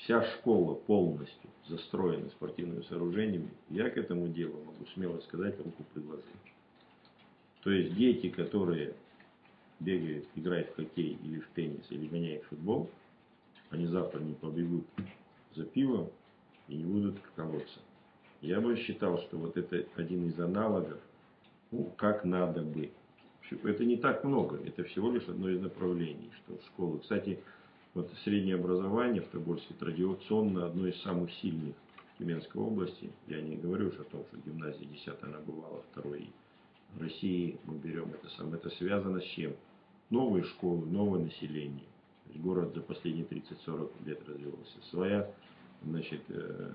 вся школа полностью застроена спортивными сооружениями, я к этому делу могу смело сказать руку приложить. То есть дети, которые бегают, играют в хоккей или в теннис, или гоняют в футбол, они завтра не побегут за пивом и не будут колоться. Я бы считал, что вот это один из аналогов, ну, как надо бы. Это не так много, это всего лишь одно из направлений, что школы. Кстати, вот среднее образование в Тобольске традиционно одно из самых сильных в Тюменской области. Я не говорю уж о том, что гимназия 10 она бывала, второй в России мы берем это самое. Это связано с чем? Новые школы, новое население. Город за последние 30-40 лет развивался. Своя значит, э,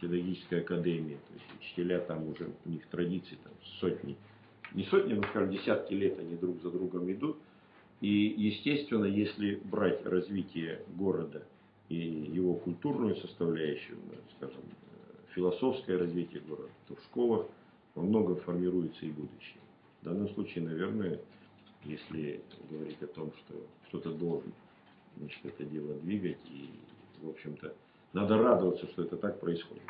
педагогическая академия. То есть учителя там уже, у них традиции там сотни, не сотни, но скажем, десятки лет они друг за другом идут. И, естественно, если брать развитие города и его культурную составляющую, скажем, философское развитие города, то в школах во многом формируется и будущее. В данном случае, наверное, если говорить о том, что кто-то должен значит, это дело двигать, и, в общем-то, надо радоваться, что это так происходит.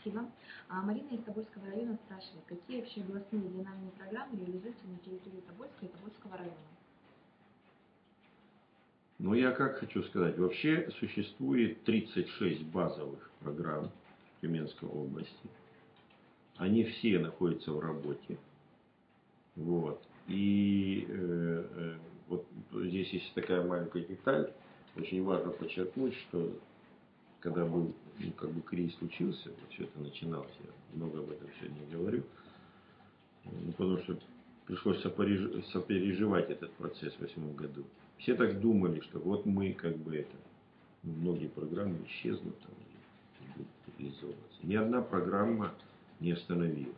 Спасибо. А Марина из Тобольского района спрашивает, какие вообще областные региональные программы реализуются на территории Тобольска и Тобольского района? Но я как хочу сказать, вообще существует 36 базовых программ Тюменской области. Они все находятся в работе. Вот. И э, э, вот здесь есть такая маленькая деталь. Очень важно подчеркнуть, что когда был, ну, как бы кризис случился, все это начиналось, я много об этом сегодня говорю, ну, потому что пришлось сопереживать этот процесс в восьмом году. Все так думали, что вот мы как бы это, многие программы исчезнут там и будут реализовываться. Ни одна программа не остановилась.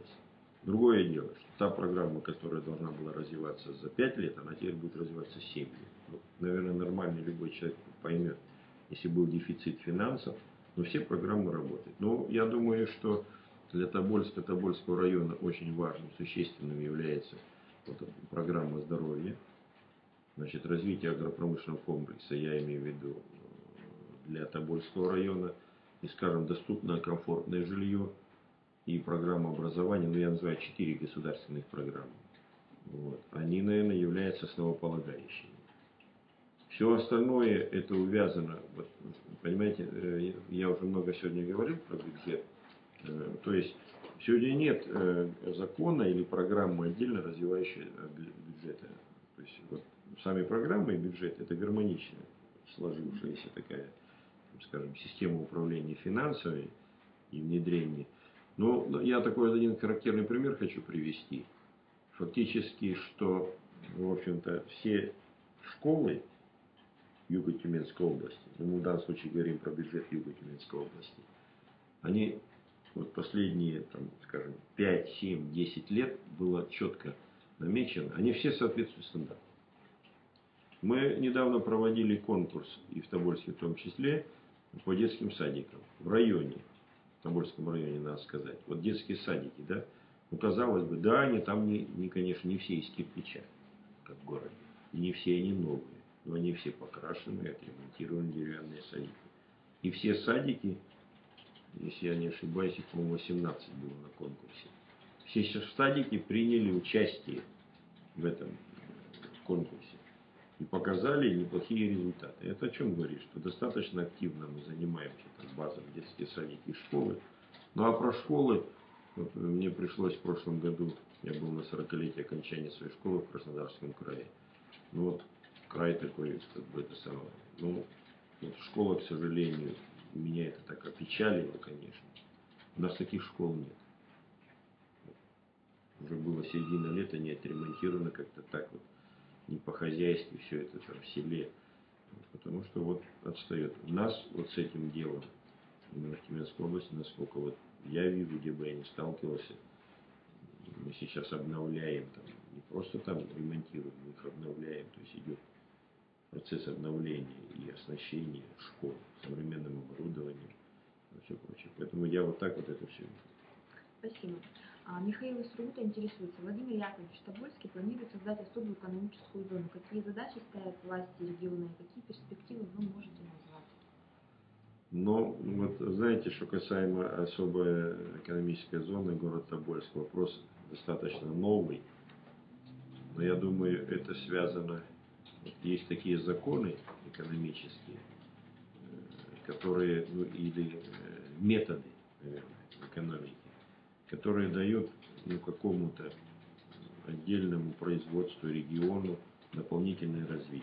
Другое дело, что та программа, которая должна была развиваться за 5 лет, она теперь будет развиваться 7 лет. Вот, наверное, нормальный любой человек поймет, если был дефицит финансов, но все программы работают. Но я думаю, что для Тобольска, Тобольского района очень важным, существенным является вот, программа здоровья, Значит, развитие агропромышленного комплекса, я имею в виду э, для Тобольского района, и, скажем, доступное комфортное жилье и программа образования, ну, я называю четыре государственных программы. Вот. Они, наверное, являются основополагающими. Все остальное это увязано, вот, понимаете, э, я уже много сегодня говорил про бюджет, Э, то есть сегодня нет э, закона или программы отдельно развивающей бю- бюджеты. То есть вот сами программы и бюджет это гармонично сложившаяся такая, скажем, система управления финансами и внедрения. Но я такой один характерный пример хочу привести. Фактически, что, в общем-то, все школы Юго-Тюменской области, ну, мы в данном случае говорим про бюджет Юго-Тюменской области, они вот последние, там, скажем, 5, 7, 10 лет было четко намечено, они все соответствуют стандартам. Мы недавно проводили конкурс, и в Тобольске в том числе, по детским садикам в районе, Тобольском районе, надо сказать. Вот детские садики, да, ну, казалось бы, да, они там, не, не, конечно, не все из кирпича, как в городе, и не все они новые, но они все покрашены, отремонтированы деревянные садики. И все садики, если я не ошибаюсь, их, по-моему, 18 было на конкурсе. Все садики приняли участие в этом э, конкурсе и показали неплохие результаты. Это о чем говорит? Что достаточно активно мы занимаемся там, базой детские садики и школы. Ну а про школы, вот мне пришлось в прошлом году, я был на 40-летие окончания своей школы в Краснодарском крае. Ну вот край такой, как бы это самое. Ну, вот школа, к сожалению, меня это так опечалило, конечно. У нас таких школ нет. Уже было середина лета, не отремонтировано как-то так вот, не по-хозяйски все это там в селе. Потому что вот отстает. У нас вот с этим делом, именно в Тюменской области, насколько вот я вижу, где бы я ни сталкивался, мы сейчас обновляем, там, не просто там ремонтируем, мы их обновляем, то есть идет процесс обновления и оснащения школ современным оборудованием и все прочее. Поэтому я вот так вот это все. Спасибо. А, Михаил из Сургута интересуется. Владимир Яковлевич Тобольский планирует создать особую экономическую зону. Какие задачи ставят власти региона и какие перспективы вы можете назвать? Но вот знаете, что касаемо особой экономической зоны город Тобольск, вопрос достаточно новый. Но я думаю, это связано, есть такие законы экономические, э, которые, ну, или э, методы наверное, экономики, которые дают ну, какому-то отдельному производству, региону дополнительное развитие.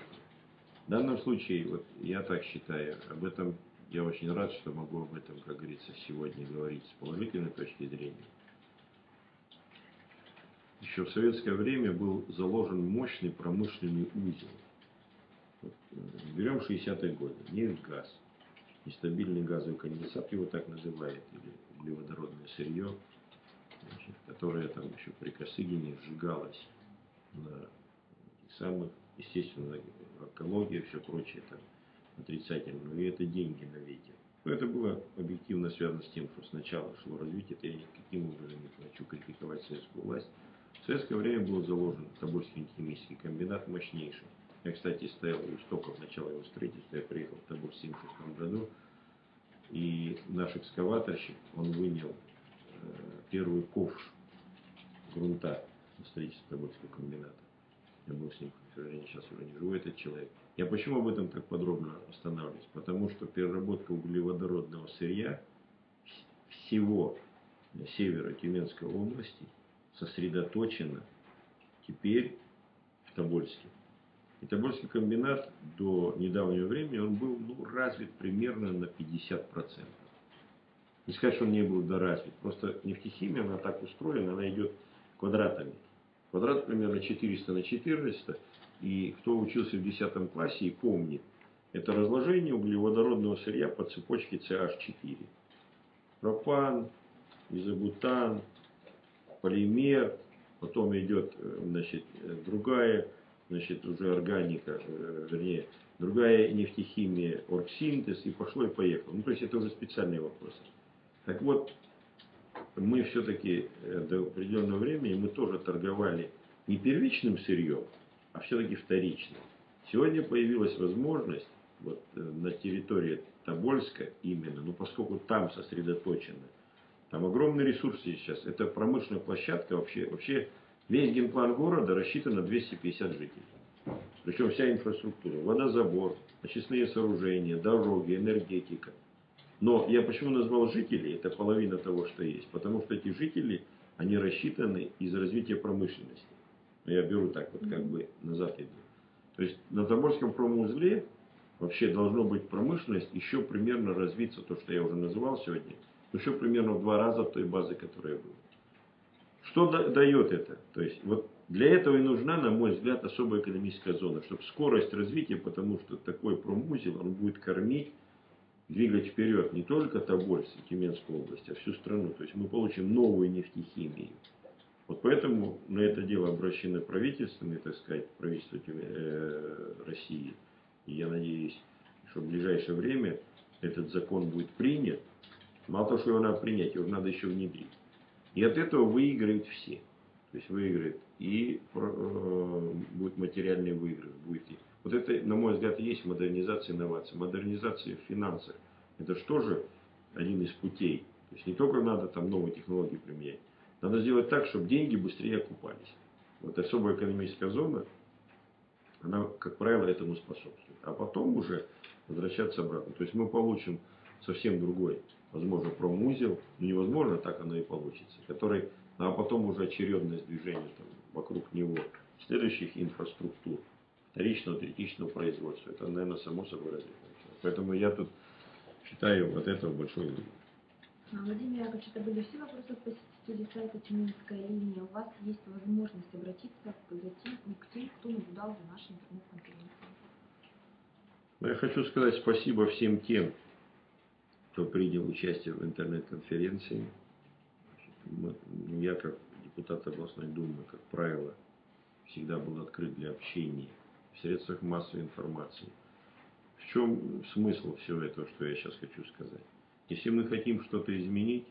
В данном случае, вот я так считаю, об этом я очень рад, что могу об этом, как говорится, сегодня говорить с положительной точки зрения. Еще в советское время был заложен мощный промышленный узел. Вот, э, берем 60-е годы, нефть, газ, нестабильный газовый конденсат, его так называют, или углеводородное сырье, значит, которое там еще при Косыгине сжигалось на самых, естественно, экология, все прочее там отрицательно, и это деньги на ветер. Но это было объективно связано с тем, что сначала шло развитие, это я никаким образом не хочу критиковать советскую власть. В советское время был заложен Тобольский химический комбинат мощнейший. Я, кстати, стоял у истоков начала его строительства, я приехал в Тобольск в 1976 году, и наш экскаваторщик, он вынял первый ковш грунта Тобольского комбината. Я был с ним, к сожалению, сейчас уже не живой этот человек. Я почему об этом так подробно останавливаюсь? Потому что переработка углеводородного сырья всего севера Тюменской области сосредоточена теперь в Тобольске. И Тобольский комбинат до недавнего времени он был ну, развит примерно на 50%. Не сказать, что он не был доразвит. Просто нефтехимия, она так устроена, она идет квадратами. Квадрат примерно 400 на 400. И кто учился в 10 классе и помнит, это разложение углеводородного сырья по цепочке CH4. Пропан, изобутан, полимер, потом идет э, значит, другая, значит, уже органика, э, вернее, другая нефтехимия, оргсинтез, и пошло и поехало. Ну, то есть это уже специальные вопросы. Так вот, мы все-таки до определенного времени мы тоже торговали не первичным сырьем, а все-таки вторичным. Сегодня появилась возможность вот, на территории Тобольска именно, ну поскольку там сосредоточены, там огромные ресурсы сейчас, это промышленная площадка, вообще, вообще весь генплан города рассчитан на 250 жителей. Причем вся инфраструктура, водозабор, очистные сооружения, дороги, энергетика. Но я почему назвал жителей, это половина того, что есть. Потому что эти жители, они рассчитаны из развития промышленности. Но я беру так вот как бы назад иду. То есть на Тобольском промузле вообще должно быть промышленность еще примерно развиться, то, что я уже называл сегодня, еще примерно в два раза той базы, которая была. Что да- дает это? То есть вот для этого и нужна, на мой взгляд, особая экономическая зона, чтобы скорость развития, потому что такой промузел, он будет кормить, двигать вперед не только Тобольск и Тюменскую область, а всю страну. То есть мы получим новую нефтехимию. Вот поэтому на это дело обращено правительственное, так сказать, правительство э, России. И я надеюсь, что в ближайшее время этот закон будет принят. Мало того, что его надо принять, его надо еще внедрить. И от этого выиграют все. То есть выиграет и э, будет материальный выигрыш. Будет и... Вот это, на мой взгляд, и есть модернизация инноваций. Модернизация в финансах. Это же тоже один из путей. То есть не только надо там новые технологии применять. Надо сделать так, чтобы деньги быстрее окупались. Вот особая экономическая зона, она, как правило, этому способствует. А потом уже возвращаться обратно. То есть мы получим совсем другой, возможно, промузел, но невозможно, так оно и получится, который, а потом уже очередность движения там, вокруг него, следующих инфраструктур, вторичного, третичного производства. Это, наверное, само собой развивается. Поэтому я тут считаю вот этого большой выигрыш. А, Владимир Яковлевич, это были все вопросы к посетителю сайта Тюменская линия. У вас есть возможность обратиться к тем, к тем, кто наблюдал за нашей интернет-конференцией. Но я хочу сказать спасибо всем тем, кто принял участие в интернет-конференции. Я, как депутат областной думы, как правило, всегда был открыт для общения в средствах массовой информации. В чем смысл всего этого, что я сейчас хочу сказать? Если мы хотим что-то изменить,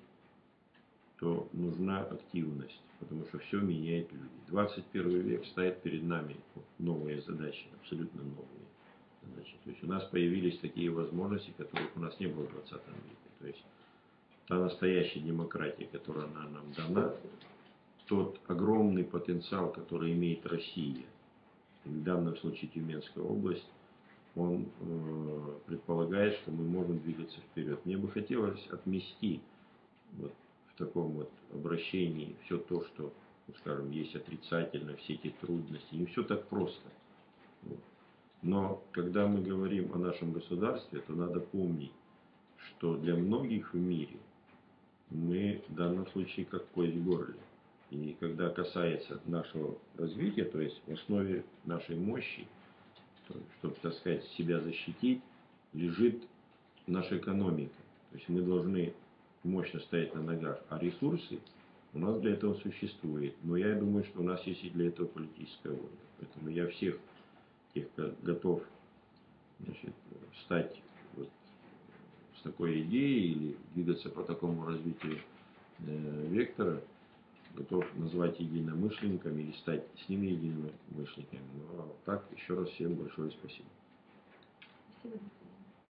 то нужна активность, потому что все меняет люди. 21 век ставит перед нами новые задачи, абсолютно новые задачи. То есть у нас появились такие возможности, которых у нас не было в 20 веке. То есть та настоящая демократия, которая нам дана, тот огромный потенциал, который имеет Россия, в данном случае Тюменская область, он э, предполагает, что мы можем двигаться вперед. Мне бы хотелось отмести вот в таком вот обращении все то, что, ну, скажем, есть отрицательно, все эти трудности. Не все так просто. Вот. Но когда мы говорим о нашем государстве, то надо помнить, что для многих в мире мы в данном случае как кость горле. И когда касается нашего развития, то есть в основе нашей мощи, то, чтобы, так сказать, себя защитить, лежит наша экономика. То есть мы должны мощно стоять на ногах, а ресурсы у нас для этого существуют. Но я думаю, что у нас есть и для этого политическая воля. Поэтому я всех тех, кто готов значит, стать вот с такой идеей или двигаться по такому развитию э, вектора, готов назвать единомышленниками или стать с ними единомышленниками. Ну, так еще раз всем большое спасибо. Спасибо.